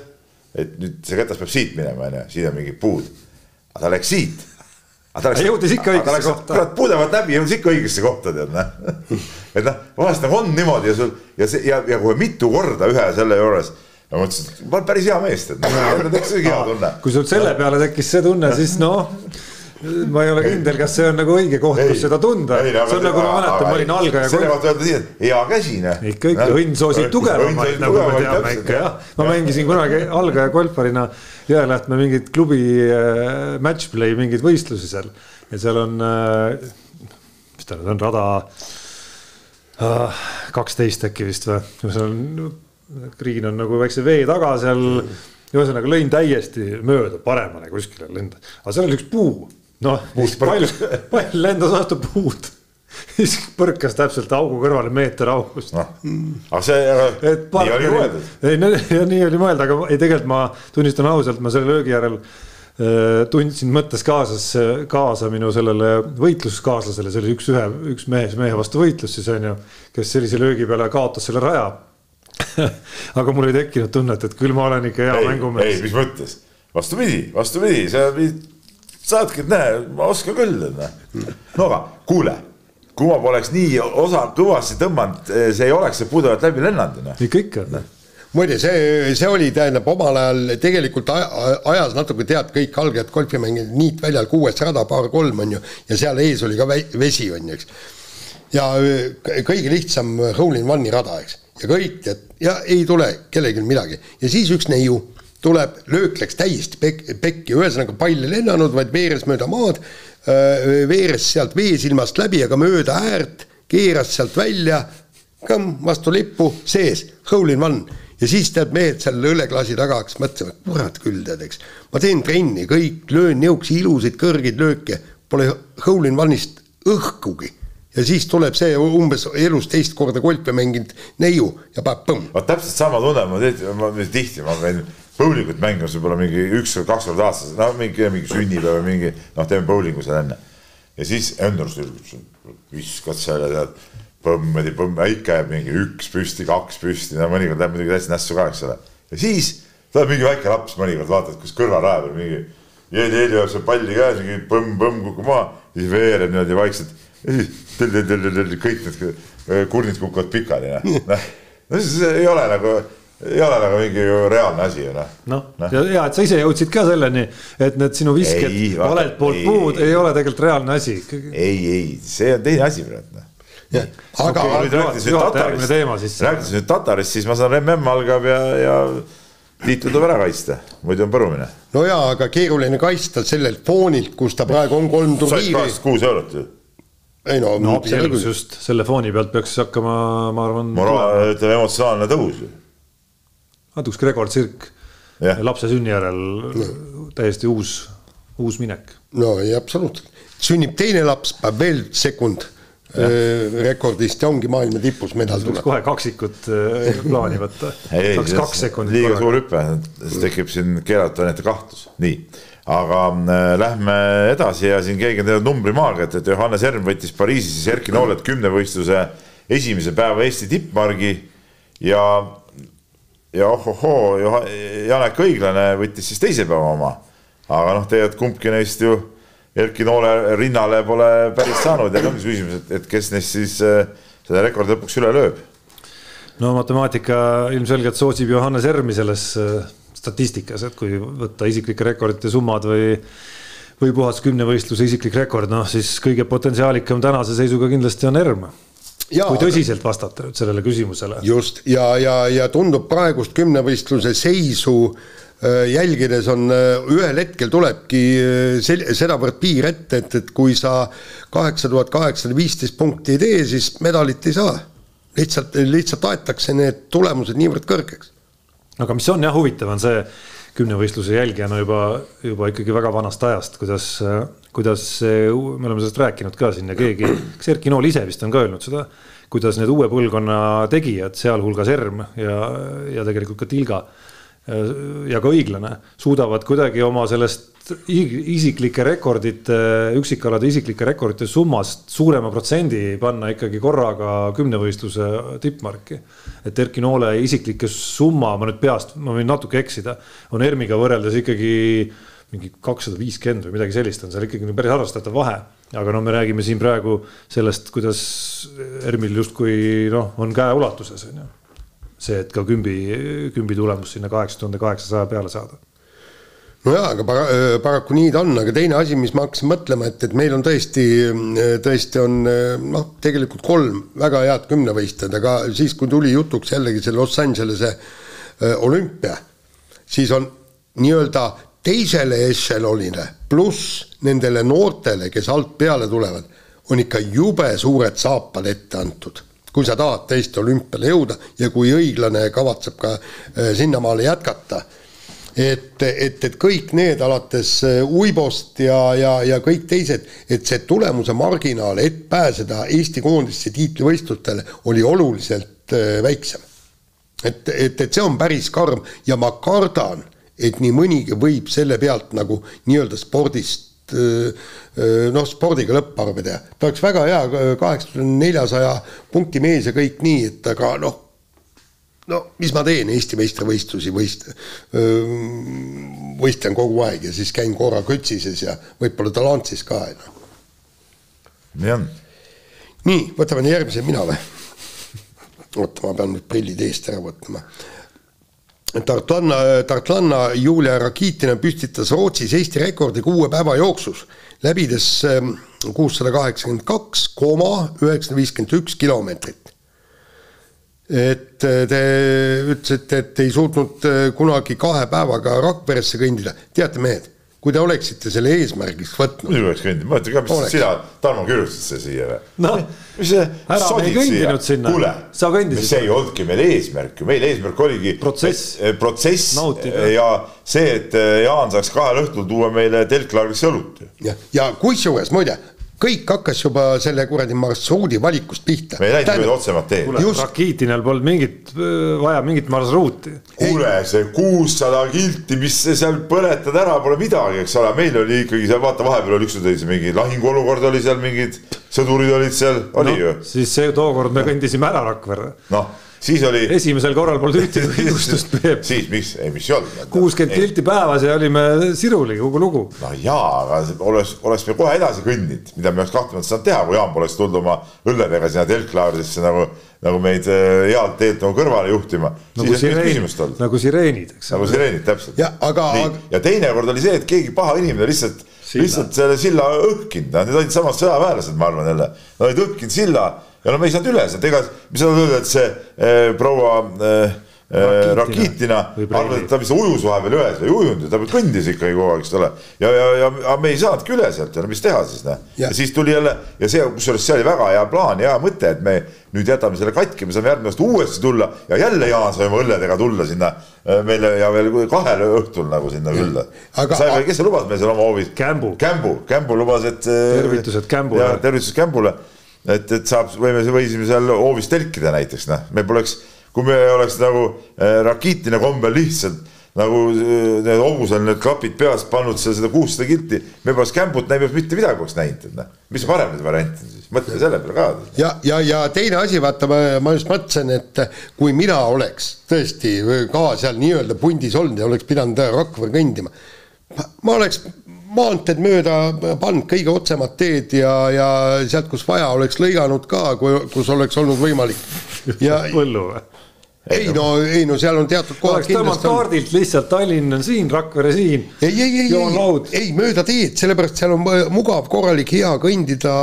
et nüüd see ketas peab siit minema, onju, siin on mingid puud. aga ta läks siit aga ta jõudis ikka õigesse kohta. kurat, pudevad läbi, jõudis ikka õigesse kohta, tead noh. [LAUGHS] et noh, vahest nagu on niimoodi ja sul ja see ja, ja kohe mitu korda ühe selle juures ma mõtlesin, et ma olen päris hea mees, tead, noh, tekkis isegi hea tunne. kui sul selle peale tekkis see tunne, siis noh ma ei ole kindel, kas see on nagu õige koht, kus seda tunda. see on nagu ma mäletan, ma olin algaja. selle kohta öelda nii, et hea käsi, noh. ikka, ikka õnn soosib tugevamaid, nagu me teame ikka jah. ma mängisin kunagi algaja golfarina Jõelähtme mingit klubi äh, match play mingeid võistlusi seal ja seal on äh,, mis ta nüüd on, rada äh, kaksteist äkki vist või, seal on, green on nagu väikse vee taga seal ühesõnaga lõin täiesti mööda paremale kuskile lenda, aga seal oli üks puu noh, pall, pall lendas vastu puud. [LAUGHS] Siis põrkas täpselt augu kõrvale meeter august. No.. aga see, nii oli mõeldud. ei, ja nii oli mõeldud, aga ei, tegelikult ma tunnistan ausalt, ma selle löögi järel äh, tundsin mõttes kaasas, kaasa minu sellele võitluskaaslasele, see oli üks ühe, üks mees mehe vastu võitlus siis on ju, kes sellise löögi peale kaotas selle raja. [LAUGHS] Aga mul ei tekkinud tunnet, et küll ma olen ikka hea mängumees. ei, mis mõttes, vastupidi, vastupidi, sa saadki, et näe, ma oskan küll, noh. no aga kuule, kui ma poleks nii osa kõvasti tõmmanud, eh, see ei oleks see pudel läbi lennanud, noh. ikka, ikka muide, see, see oli, tähendab, omal ajal tegelikult ajas natuke tead, kõik algajad golfimängijad niitväljal kuues rada, paar kolm on ju, ja seal ees oli ka vesi, on ju, eks. ja kõige lihtsam hole in one'i rada, eks, ja kõik, et ja ei tule kellelgi midagi ja siis üks neiu tuleb, löök läks täiesti pek-, pekki, ühesõnaga pall ei lennanud, vaid veeres mööda maad, veeres sealt veesilmast läbi, aga mööda äärt, keeras sealt välja, kõmm, vastu lippu, sees, hole in one. ja siis tead, mehed seal õlleklaasi taga hakkasid mõtlema, kurat küll tead, eks. ma teen trenni, kõik, löön niisuguseid ilusaid kõrgeid lööke, pole hole in one'ist õhkugi ja siis tuleb see umbes elus teist korda golfi mänginud neiu ja paneb põmm. vot täpselt sama tunne ma tihti, ma tihti ma käin bowlingut mängimas võib-olla mingi üks või kaks korda aastas, no mingi, mingi sünnipäev või mingi noh, teeme bowlingu seal enne. ja siis Endrus viskad seal ja tead, põmmedi, põmm, ikka jääb mingi üks püsti, kaks püsti, no mõnikord läheb muidugi täitsa nässu ka, eks ole. ja siis tuleb mingi väike laps mõnikord, vaatad, kus kõrvalraja peal mingi jeeli-jeeli hoiab seal palli käes, mingi põmm-põmm kukub maha, siis veereb niimoodi vaikselt ja siis kõik need kurnid kukuvad pikali, noh. [LAUGHS] no siis ei ole nagu ei ole nagu mingi ju reaalne asi ju noh. noh no. ja, ja et sa ise jõudsid ka selleni, et need sinu visked valelt poolt puud ei ole tegelikult reaalne asi. ei, ei, see on teine asi praegu noh. aga Okei, nüüd rääkides nüüd Tatarist, teema siis. rääkides nüüd Tatarist, siis ma saan MM algab ja, ja tiitel tuleb ära kaitsta, muidu on põrumine. no jaa, aga keeruline kaitsta sellelt foonilt, kus ta praegu on kolm turniiri. kakskümmend kuus eurot ju. ei no, no küll. just selle fooni pealt peaks hakkama, ma arvan, moraal, ütleme emotsionaalne tõus ju. Natuke rekordtsirk Jah. lapse sünni järel täiesti uus, uus minek. no ei, absoluutselt. sünnib teine laps, paneb veel sekund äh, rekordist ja ongi maailma tipus medal tuleb. kohe kaksikut äh, plaani võtta. [LAUGHS] saaks kaks sekundit liiga korraga. suur hüpe, siis tekib siin keelatud kahtlus, nii. aga äh, lähme edasi ja siin keegi on teinud numbrimaagiat, et Johannes Erm võttis Pariisis siis Erki Noolet kümnevõistluse esimese päeva Eesti tippmargi ja, ja ohohoo, Janek Õiglane võttis siis teise päeva oma. aga noh, tegelikult kumbki neist ju Erki Noole rinnale pole päris saanud ja ongi küsimus, et, et kes neist siis äh, selle rekordi lõpuks üle lööb no matemaatika ilmselgelt soosib Johannes Ermi selles äh, statistikas, et kui võtta isiklike rekordite summad või või puhas kümnevõistluse isiklik rekord, noh siis kõige potentsiaalikam tänase seisuga kindlasti on Erm. Jaa, kui tõsiselt vastata nüüd sellele küsimusele. just ja, ja, ja tundub praegust kümnevõistluse seisu äh, jälgides on äh, ühel hetkel tulebki äh, sel- sedavõrd piir ette, et, et kui sa kaheksa tuhat kaheksasada viisteist punkti ei tee, siis medalit ei saa. lihtsalt, lihtsalt aetakse need tulemused niivõrd kõrgeks. aga mis on jah huvitav, on see kümnevõistluse jälgijana juba, juba ikkagi väga vanast ajast, kuidas, kuidas me oleme sellest rääkinud ka siin ja keegi, kas Erki Nool ise vist on ka öelnud seda, kuidas need uue põlvkonna tegijad, sealhulgas Erm ja, ja tegelikult ka Tilga ja ka õiglane suudavad kuidagi oma sellest isiklike rekordite, üksikalade isiklike rekordite summast suurema protsendi panna ikkagi korraga kümnevõistluse tippmarki. et Erki Noole isiklik summa, ma nüüd peast, ma võin natuke eksida, on ERM-iga võrreldes ikkagi mingi kakssada viiskümmend või midagi sellist on seal ikkagi päris arvestatav vahe. aga no me räägime siin praegu sellest, kuidas ERM-il justkui noh, on käeulatuses on ju see, et ka kümbi, kümbi tulemus sinna kaheksa tuhande kaheksasaja peale saada. no jaa, aga para, paraku nii ta on, aga teine asi, mis ma hakkasin mõtlema, et, et meil on tõesti, tõesti on noh, tegelikult kolm väga head kümnevõistlejat, aga siis, kui tuli jutuks jällegi see Los Angelese olümpia, siis on nii-öelda teisele ešelonile pluss nendele noortele, kes alt peale tulevad, on ikka jube suured saapad ette antud kui sa tahad tõesti olümpiale jõuda ja kui õiglane kavatseb ka äh, sinnamaale jätkata et, et, et kõik need alates äh, Uibost ja, ja, ja kõik teised, et see tulemuse marginaal, et pääseda Eesti koondisse tiitlivõistlustele, oli oluliselt äh, väiksem. et, et, et see on päris karm ja ma kardan, et nii mõnigi võib selle pealt nagu nii-öelda spordist öö, öö, noh, spordiga lõpparve teha. ta oleks väga hea kaheksakümne neljasaja punkti mees ja kõik nii, et aga noh, no mis ma teen Eesti meistrivõistlusi võist-, võistlen kogu aeg ja siis käin korra kõtsises ja võib-olla Talantsis ka, noh. nii on. nii, võtame järgmise mina või? [LAUGHS] oota, ma pean nüüd prillid eest ära võtma. Tartlanna, Tartlanna Julia Rakitina püstitas Rootsis Eesti rekordi kuue päeva jooksus, läbides ähm, kuussada kaheksakümmend kaks koma üheksasada viiskümmend üks kilomeetrit. et äh, te ütlesite, et ei suutnud äh, kunagi kahe päevaga Rakveresse kõndida, teate mehed, kui te oleksite selle eesmärgiks võtnud, muidugi oleks kõndinud, mõtle ka, mis Oleks. sina, Tarmo, kirjutasid selle siia või? Noh, mis see, ära me ei kõndinud sinna. kuule, Sa kõndisid. see ei olnudki meil eesmärk ju, meil eesmärk oligi Protsess. protsess Nautida. ja see, et Jaan saaks kahel õhtul tuua meile telklaagrisse õlut. ja, ja kusjuures muide, kõik hakkas juba selle kuradi marsruudi valikust pihta. me ei läinud mööda otsemat teed. kuule, Just. Rakitinal polnud mingit, vaja mingit marsruuti. kuule, see kuussada kilti, mis seal põletad ära, pole midagi, eks ole, meil oli ikkagi seal vaata, vahepeal oli see mingi lahinguolukord oli seal, mingid sõdurid olid seal, oli ju no,. siis see tookord me kõndisime ära Rakverre. noh, siis oli. esimesel korral polnud ühtegi [LAUGHS] õigustust, Peep. siis miks, ei mis ei olnud. kuuskümmend kilti päevas ja olime siruli kogu lugu. no jaa, aga oleks, oleks me kohe edasi kõndinud, mida me oleks kahtlemata saanud teha, kui Jaan poleks tulnud oma õlledega sinna telklaagrisesse nagu, nagu meid äh, healt teelt nagu kõrvale juhtima. nagu siis ei oleks sireenid nagu sireenid, eks nagu ole. sireenid, täpselt. Aga- nii, ja teinekord oli see, et keegi paha inimene lihtsalt, Silla. lihtsalt selle silla õhkinud, nad olid samad sõjaväelased, ma arvan jälle. Nad olid õhkinud silla ja no me ei saanud üle sealt, ega me saame öelda, et see äh, proua äh, Rakitina, arvas, et ta vist ujus vahepeal üles või ei ujunud ja ta kõndis ikkagi kogu aeg, eks ole. ja, ja, ja, ja me ei saanudki üle sealt ja no mis teha siis noh. ja siis tuli jälle ja see, kusjuures see oli väga hea plaan, hea mõte, et me nüüd jätame selle katki, me saame järgmine aasta uuesti tulla ja jälle Jaan sai oma õlledega tulla sinna meile ja veel kahel õhtul nagu sinna külla. sai või, kes see lubas meil seal oma hoovis? Kämbu. Kämbu, Kämbu lubas, et. tervitused Kämbule. tervitused Kämbule, et, et saab, võime, võisime seal hoovis telkida näiteks noh, me poleks kui me oleks nagu äh, Rakitina kombel lihtsalt nagu äh, hobusel need klapid peas pannud seal seda kuussada kilti, me poleks kämbut näinud, mitte midagi poleks näinud, et noh, mis parem nüüd variant on siis, mõtle selle peale ka. ja, ja, ja teine asi, vaata, ma just mõtlesin, et kui mina oleks tõesti ka seal nii-öelda pundis olnud ja oleks pidanud Rakvere kõndima, ma oleks maanteed mööda pannud kõige otsemad teed ja, ja sealt, kus vaja, oleks lõiganud ka, kui, kus oleks olnud võimalik. [LAUGHS] põllu või? ei no, ei no seal on teatud kohad kindlasti. kaardilt lihtsalt Tallinn on siin, Rakvere siin. ei, ei, ei, ei, ei mööda teed, sellepärast seal on mugav, korralik, hea kõndida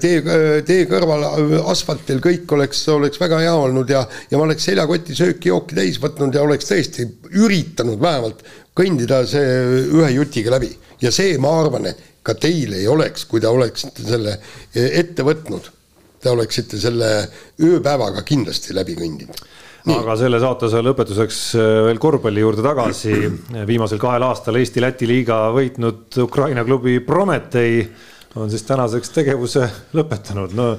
tee, tee kõrval asfaltil, kõik oleks, oleks väga hea olnud ja, ja ma oleks seljakoti sööki-jooki täis võtnud ja oleks tõesti üritanud vähemalt kõndida see ühe jutiga läbi ja see, ma arvan, et ka teil ei oleks, kui te oleksite selle ette võtnud. Te oleksite selle ööpäevaga kindlasti läbi kõndinud Nii. aga selle saate lõpetuseks äh, veel korvpalli juurde tagasi. [CLEARS THROAT] viimasel kahel aastal Eesti-Läti liiga võitnud Ukraina klubi Prometei on siis tänaseks tegevuse lõpetanud. no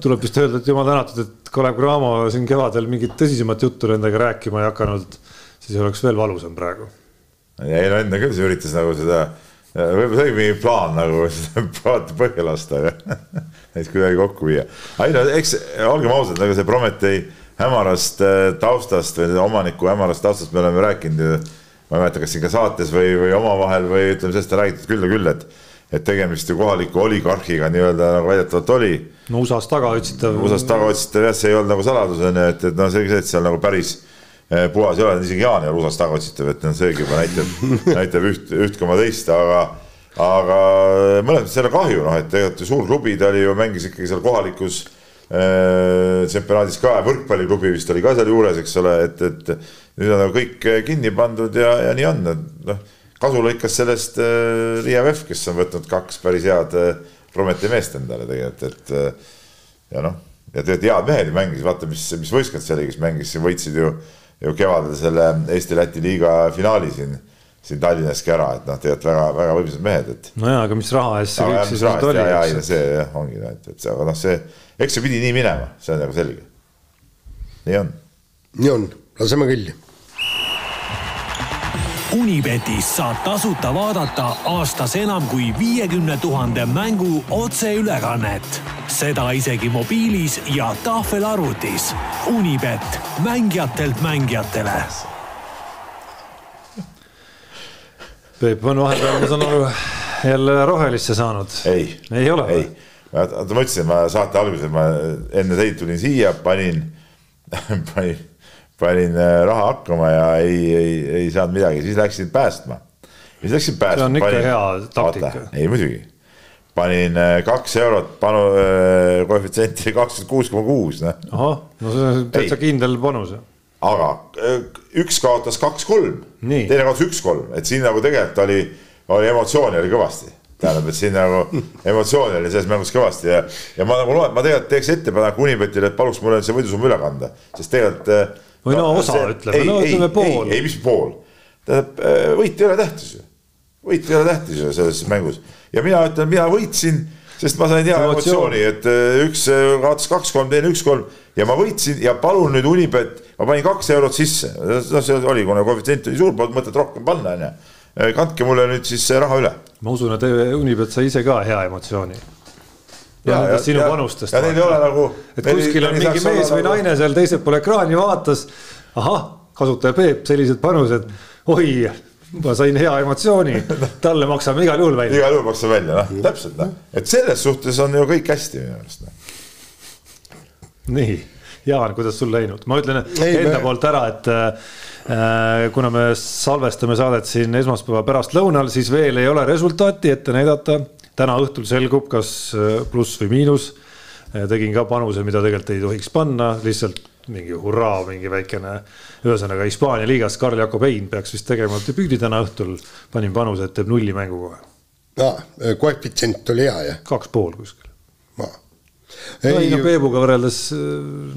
tuleb vist öelda, et jumal tänatud, et Kalev Cramo siin kevadel mingit tõsisemat juttu nendega rääkima ei hakanud, siis oleks veel valusam praegu. ei no enne küll, see üritas nagu seda, võib-olla see oli mingi plaan nagu [LAUGHS] paati põhja lasta, aga [LAUGHS] neid kuidagi kokku viia. ei no eks olgem ausad, nagu see Prometei hämarast äh, taustast või omaniku hämarast taustast me oleme rääkinud. ma ei mäleta, kas siin ka saates või, või omavahel või ütleme, sellest on räägitud küll ja küll, et, et tegemist ju kohaliku oligarhiga nii-öelda nagu väidetavalt oli. no USA-st tagaotsitav. USA-st tagaotsitav jah, see ei olnud nagu saladus on ju, et, et noh, selge see, et seal nagu päris puhas ei ole, isegi Jaan ei ole USA-st tagaotsitav, et noh, seegi juba näitab, [LAUGHS] näitab üht, üht koma teist, aga aga mõnes mõttes ole kahju, noh, et tegelikult ju suur klubi, ta oli ju, mängis ikkagi seal kohalikus Äh, tsempionaadis ka, võrkpalliklubi vist oli ka seal juures, eks ole, et, et nüüd on nagu kõik kinni pandud ja, ja nii on, et noh, kasu lõikas sellest äh, VEF, kes on võtnud kaks päris head äh, Prometi meest endale tegelikult, et ja noh, ja tegelikult head mehed ju mängisid, vaata, mis, mis võistkond see oli, kes mängis, võitsid ju, ju kevadel selle Eesti-Läti liiga finaali siin siin Tallinnaski ära, et noh, tegelikult väga-väga võimsad mehed, et. nojaa, aga mis raha eest see kõik siis nüüd oli? ja, ja see jah, ongi, et, et see, aga noh, see, eks see pidi nii minema, see on nagu selge. nii on. nii on, laseme kõlli. Unibetis saab tasuta vaadata aastas enam kui viiekümne tuhande mängu otseülekannet. seda isegi mobiilis ja tahvelarvutis. Unibet, mängijatelt mängijatele Peep on vahepeal, ma saan aru, jälle rohelisse saanud. ei, ei ole ei. vaata, ma ütlesin, ma saate alguses, ma enne teid tulin siia, panin [LAUGHS] panin, panin äh, raha hakkama ja ei, ei, ei saanud midagi, siis läksin päästma. siis läksin päästma. see on ikka panin, hea taktika. ei muidugi, panin äh, kaks eurot panu äh,, koefitsienti [LAUGHS] kakskümmend kuus koma kuus, noh. ahah, no see on täitsa kindel panus aga üks kaotas kaks-kolm, teine kaotas üks-kolm, et siin nagu tegelikult oli, oli emotsiooni oli kõvasti. tähendab, et siin nagu [LAUGHS] emotsiooni oli selles mängus kõvasti ja, ja ma nagu loen, ma tegelikult teeks ettepaneku Unibetile, et paluks mulle see võidusumma üle kanda, sest tegelikult. Äh, või no osa see, ütleme, no ütleme pool. ei, mis pool, tähendab äh, võit ei ole tähtis ju, võit ei ole tähtis ju selles mängus ja mina ütlen, mina võitsin sest ma sain hea emotsiooni, et üks kaotas kaks-kolm, teine üks-kolm ja ma võitsin ja palun nüüd Unibet, ma panin kaks eurot sisse, noh, see oli, kuna koefitsient oli suur, polnud mõtet rohkem panna, onju. kandke mulle nüüd siis see raha üle. ma usun, et Unibet sai ise ka hea emotsiooni. Ja, ja sinu ja, panustest. ja neil ei ole nagu. et kuskil on mingi mees või nagu... naine seal teisel pool ekraani vaatas, ahah, kasutaja Peep, sellised panused, oi ma sain hea emotsiooni, talle maksame igal juhul välja. igal juhul maksame välja, noh, täpselt noh, et selles suhtes on ju kõik hästi minu meelest noh nii, Jaan, kuidas sul läinud, ma ütlen Ei, enda me... poolt ära, et äh, kuna me salvestame saadet siin esmaspäeva pärastlõunal, siis veel ei ole resultaati ette näidata. Täna õhtul selgub, kas äh, pluss või miinus tegin ka panuse, mida tegelikult ei tohiks panna, lihtsalt mingi hurraa, mingi väikene. ühesõnaga Hispaania liigas Karl Jakob Hein peaks vist tegema debüüdi täna õhtul. panin panuse, et teeb nulli mängu kohe. aa, koefitsient oli hea, jah? kaks pool kuskil. no ei no Peebuga võrreldes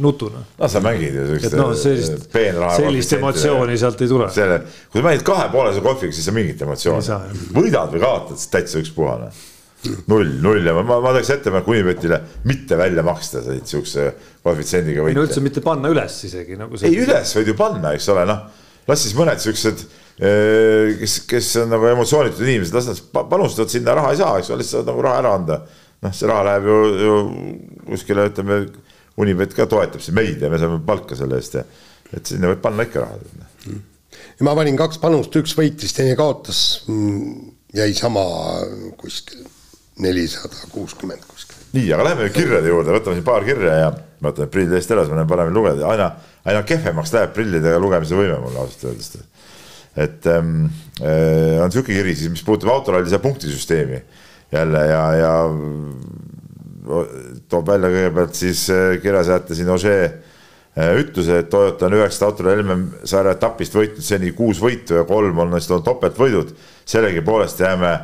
nutuna. no sa mängid ju et noh, sellist, sellist emotsiooni sealt ei tule. selle, kui sa mängid kahepoolese kohviga, siis sa mingit emotsiooni. võidad või kaotad, siis täitsa ükspuhane null, null ja ma, ma, ma teeks ettepaneku Unibetile mitte välja maksta neid siukse koefitsiendiga võite. no üldse mitte panna üles isegi nagu. ei, üles võid ju panna, eks ole, noh. las siis mõned siuksed, eh, kes, kes on nagu emotsioonitud inimesed, las nad panustavad sinna, raha ei saa, eks ole, lihtsalt saavad nagu raha ära anda. noh, see raha läheb ju, ju kuskile, ütleme, Unibet ka toetab siis meid ja me saame palka selle eest ja et sinna võib panna ikka raha. ja ma panin kaks panust, üks võitis, teine kaotas, mm, jäi sama kuskil nelisada kuuskümmend kuskil. nii, aga lähme kirjade juurde, võtame siin paar kirja ja et prillid eest elas, ma näen paremini lugeda, aina, aina kehvemaks läheb prillidega lugemise võime mul ausalt öeldes. et ähm, äh, on sihuke kiri siis, mis puudutab autorallide punktisüsteemi jälle ja, ja toob välja kõigepealt siis äh, kirjasaate siin Ožee äh, ütluse, et Toyota on üheksast autoralli MM-sarja etapist võitnud seni kuus võitu ja kolm on neist olnud topeltvõidud. sellegipoolest jääme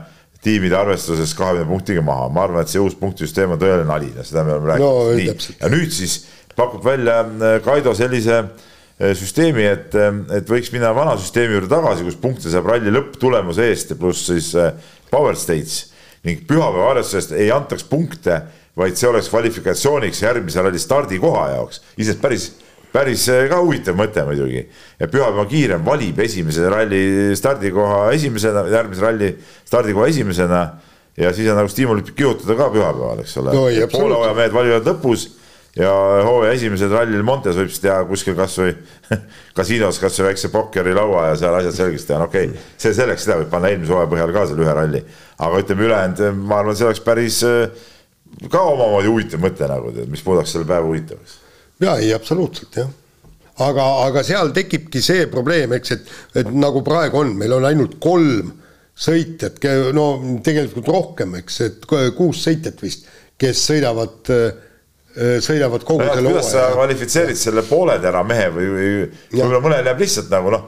tiimide arvestuses kahekümne punktiga maha, ma arvan, et see uus punktisüsteem on tõeline nali, seda me oleme rääkinud no,. ja nüüd siis pakub välja äh, Kaido sellise äh, süsteemi, et, äh, et võiks minna vana süsteemi juurde tagasi, kus punkte saab ralli lõpptulemuse eest ja pluss siis power states ning pühapäeva arvestusest ei antaks punkte, vaid see oleks kvalifikatsiooniks järgmise ralli stardikoha jaoks. iseenesest päris päris eh, ka huvitav mõte muidugi. ja Pühapäeva kiirem valib esimese ralli stardikoha esimesena, järgmise ralli stardikoha esimesena ja siis on nagu stiimulit kihutada ka pühapäeval, eks ole no,. poole hooaja mehed valivad lõpus ja hooaja esimesel rallil Montes võib siis teha kuskil kasvõi [LAUGHS] kasiinos kasvõi väikse pokkerilaua ja seal asjad selgeks teha, no okei okay,, see selleks, seda võib panna eelmise hooaja põhjal ka seal ühe ralli. aga ütleme ülejäänud, ma arvan, see oleks päris eh, ka omamoodi huvitav mõte nagu, mis muudaks selle päeva huvitavaks jaa, ei absoluutselt jah. Aga, aga seal tekibki see probleem, eks, et, et nagu praegu on, meil on ainult kolm sõitjat, no tegelikult rohkem, eks, et kuus sõitjat vist, kes sõidavad, sõidavad kogu selle hooaja. kuidas sa kvalifitseerid selle pooletera mehe või, või võib-olla mõnel jääb lihtsalt nagu noh,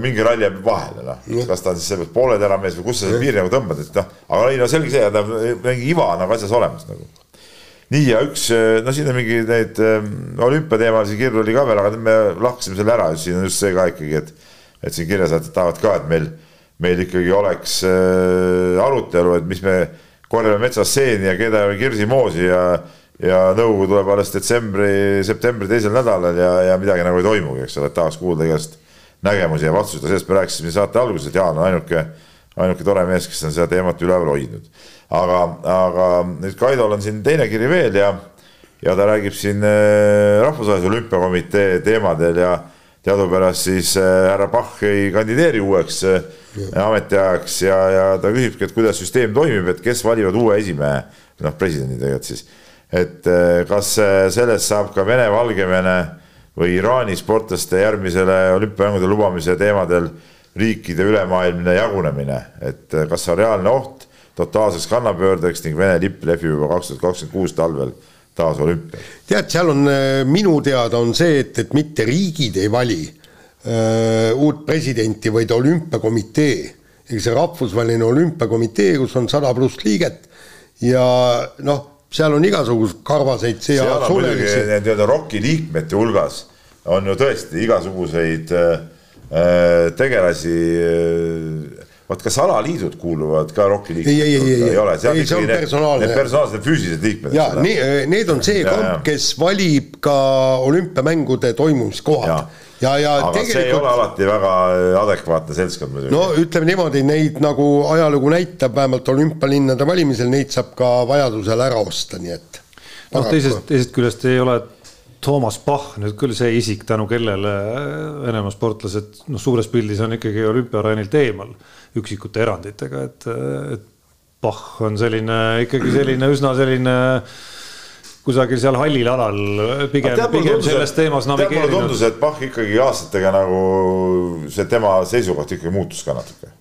mingi ralli jääb vahele, noh, kas ta on siis pooletera mees või kus sa selle piiri nagu tõmbad, et noh, aga ei no selge see, ta mingi iva nagu asjas olemas nagu nii ja üks, eh, no siin on mingi neid eh, olümpiateemalisi kirju oli ka veel, aga me lahkasime selle ära, siin on just see ka ikkagi, et, et siin kirjasaated tahavad ka, et meil, meil ikkagi oleks äh, arutelu, et mis me korjame metsas seeni ja keedame kirsimoosi ja, ja nõukogu tuleb alles detsembri, septembri teisel nädalal ja, ja midagi nagu ei toimugi, eks ole, et tahaks kuulda igast nägemusi ja vastuseid, sellest me rääkisime saate alguses, et Jaan on ainuke, ainuke tore mees, kes on seda teemat üleval hoidnud aga, aga nüüd Kaidol on siin teine kiri veel ja, ja ta räägib siin äh, Rahvusvahelise Olümpiakomitee teemadel ja teadupärast siis äh, härra Pahh ei kandideeri uueks äh, ametiajaks ja, ja ta küsibki, et kuidas süsteem toimib, et kes valivad uue esimehe, noh, presidendi tegelikult siis. et kas sellest saab ka Vene, Valgevene või Iraani sportlaste järgmisele olümpiamängude lubamise teemadel riikide ülemaailmne jagunemine, et kas on reaalne oht totaalseks kannapöördeks ning Vene lipp lehvib juba kaks tuhat kakskümmend kuus talvel taas olümpial. tead, seal on äh, minu teada on see, et, et mitte riigid ei vali öö, äh, uut presidenti, vaid olümpiakomitee. ehk see rahvusvaheline olümpiakomitee, kus on sada pluss liiget ja noh, seal on igasuguseid karvaseid. seal on muidugi nii-öelda ROK-i liikmete hulgas on ju tõesti igasuguseid äh, äh tegelasi äh, vot kas alaliidud kuuluvad ka ROK-i liikmete hulka? ei, ei, ei, ei ole, see on ikkagi need, need personaalsed füüsilised liikmed. ja nii, need on see kamp, kes valib ka olümpiamängude toimumiskohad. ja, ja, ja aga tegelikult... see ei ole alati väga adekvaatne seltskond muidugi. no ütleme niimoodi, neid nagu ajalugu näitab, vähemalt olümpialinnade valimisel, neid saab ka vajadusel ära osta, nii et. noh, teisest, teisest küljest ei ole Toomas Pahh nüüd küll see isik, tänu kellele Venemaa sportlased noh, suures pildis on ikkagi olümpiaareenil eemal üksikute eranditega, et, et Bach on selline ikkagi selline üsna selline kusagil seal hallil alal pigem, pigem selles teemas navigeerinud. tundus, et Bach ikkagi aastatega nagu see tema seisukoht ikkagi muutus ka natuke.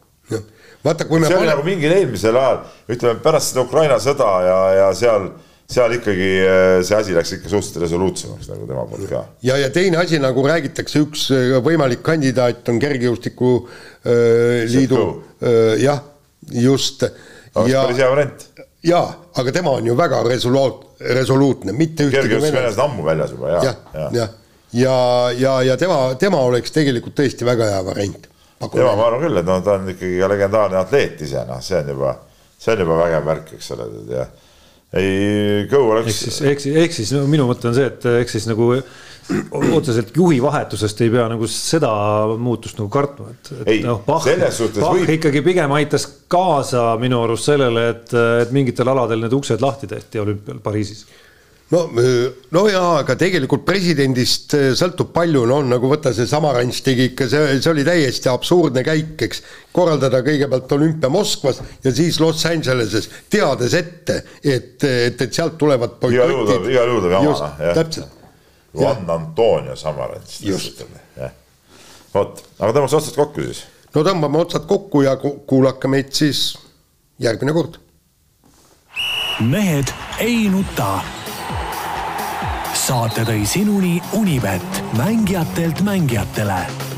vaata, kui me. see oli nagu mingil eelmisel ajal, ütleme pärast seda Ukraina sõda ja, ja seal seal ikkagi äh, see asi läks ikka suhteliselt resoluutsemaks nagu tema poolt ka. ja, ja teine asi, nagu räägitakse, üks äh, võimalik kandidaat on kergejõustiku äh, liidu, jah, just. oleks päris hea variant. jaa, aga tema on ju väga resoluut, resoluutne, mitte ühtegi kergejõustikvenelased on ammu väljas juba, jah. jah, jah, ja, ja, ja, ja tema, tema oleks tegelikult tõesti väga hea variant. tema, ma arvan küll, et noh, ta on ikkagi ka legendaarne atleet ise, noh, see on juba, see on juba vägev värk, eks ole, jah ei, Go oleks. ehk siis, ehk siis, ehk siis no, minu mõte on see, et ehk siis nagu otseselt juhi vahetusest ei pea nagu seda muutust nagu kartma, et, et noh, Bach, Bach võib... ikkagi pigem aitas kaasa minu arust sellele, et, et mingitel aladel need uksed lahti tehti olümpial Pariisis no, no jaa, aga tegelikult presidendist äh, sõltub palju, no nagu võta see Samarants tegi ikka, see, see oli täiesti absurdne käik, eks. korraldada kõigepealt olümpia Moskvas ja siis Los Angeleses, teades ette, et, et, et sealt tulevad igal juhul tuleb, igal juhul tuleb jama, jah. täpselt. Juan Antonio Samarants. vot, aga tõmbame otsad kokku siis. no tõmbame otsad kokku ja kuulake meid siis järgmine kord. mehed ei nuta saate tõi sinuni Unibet, mängijatelt mängijatele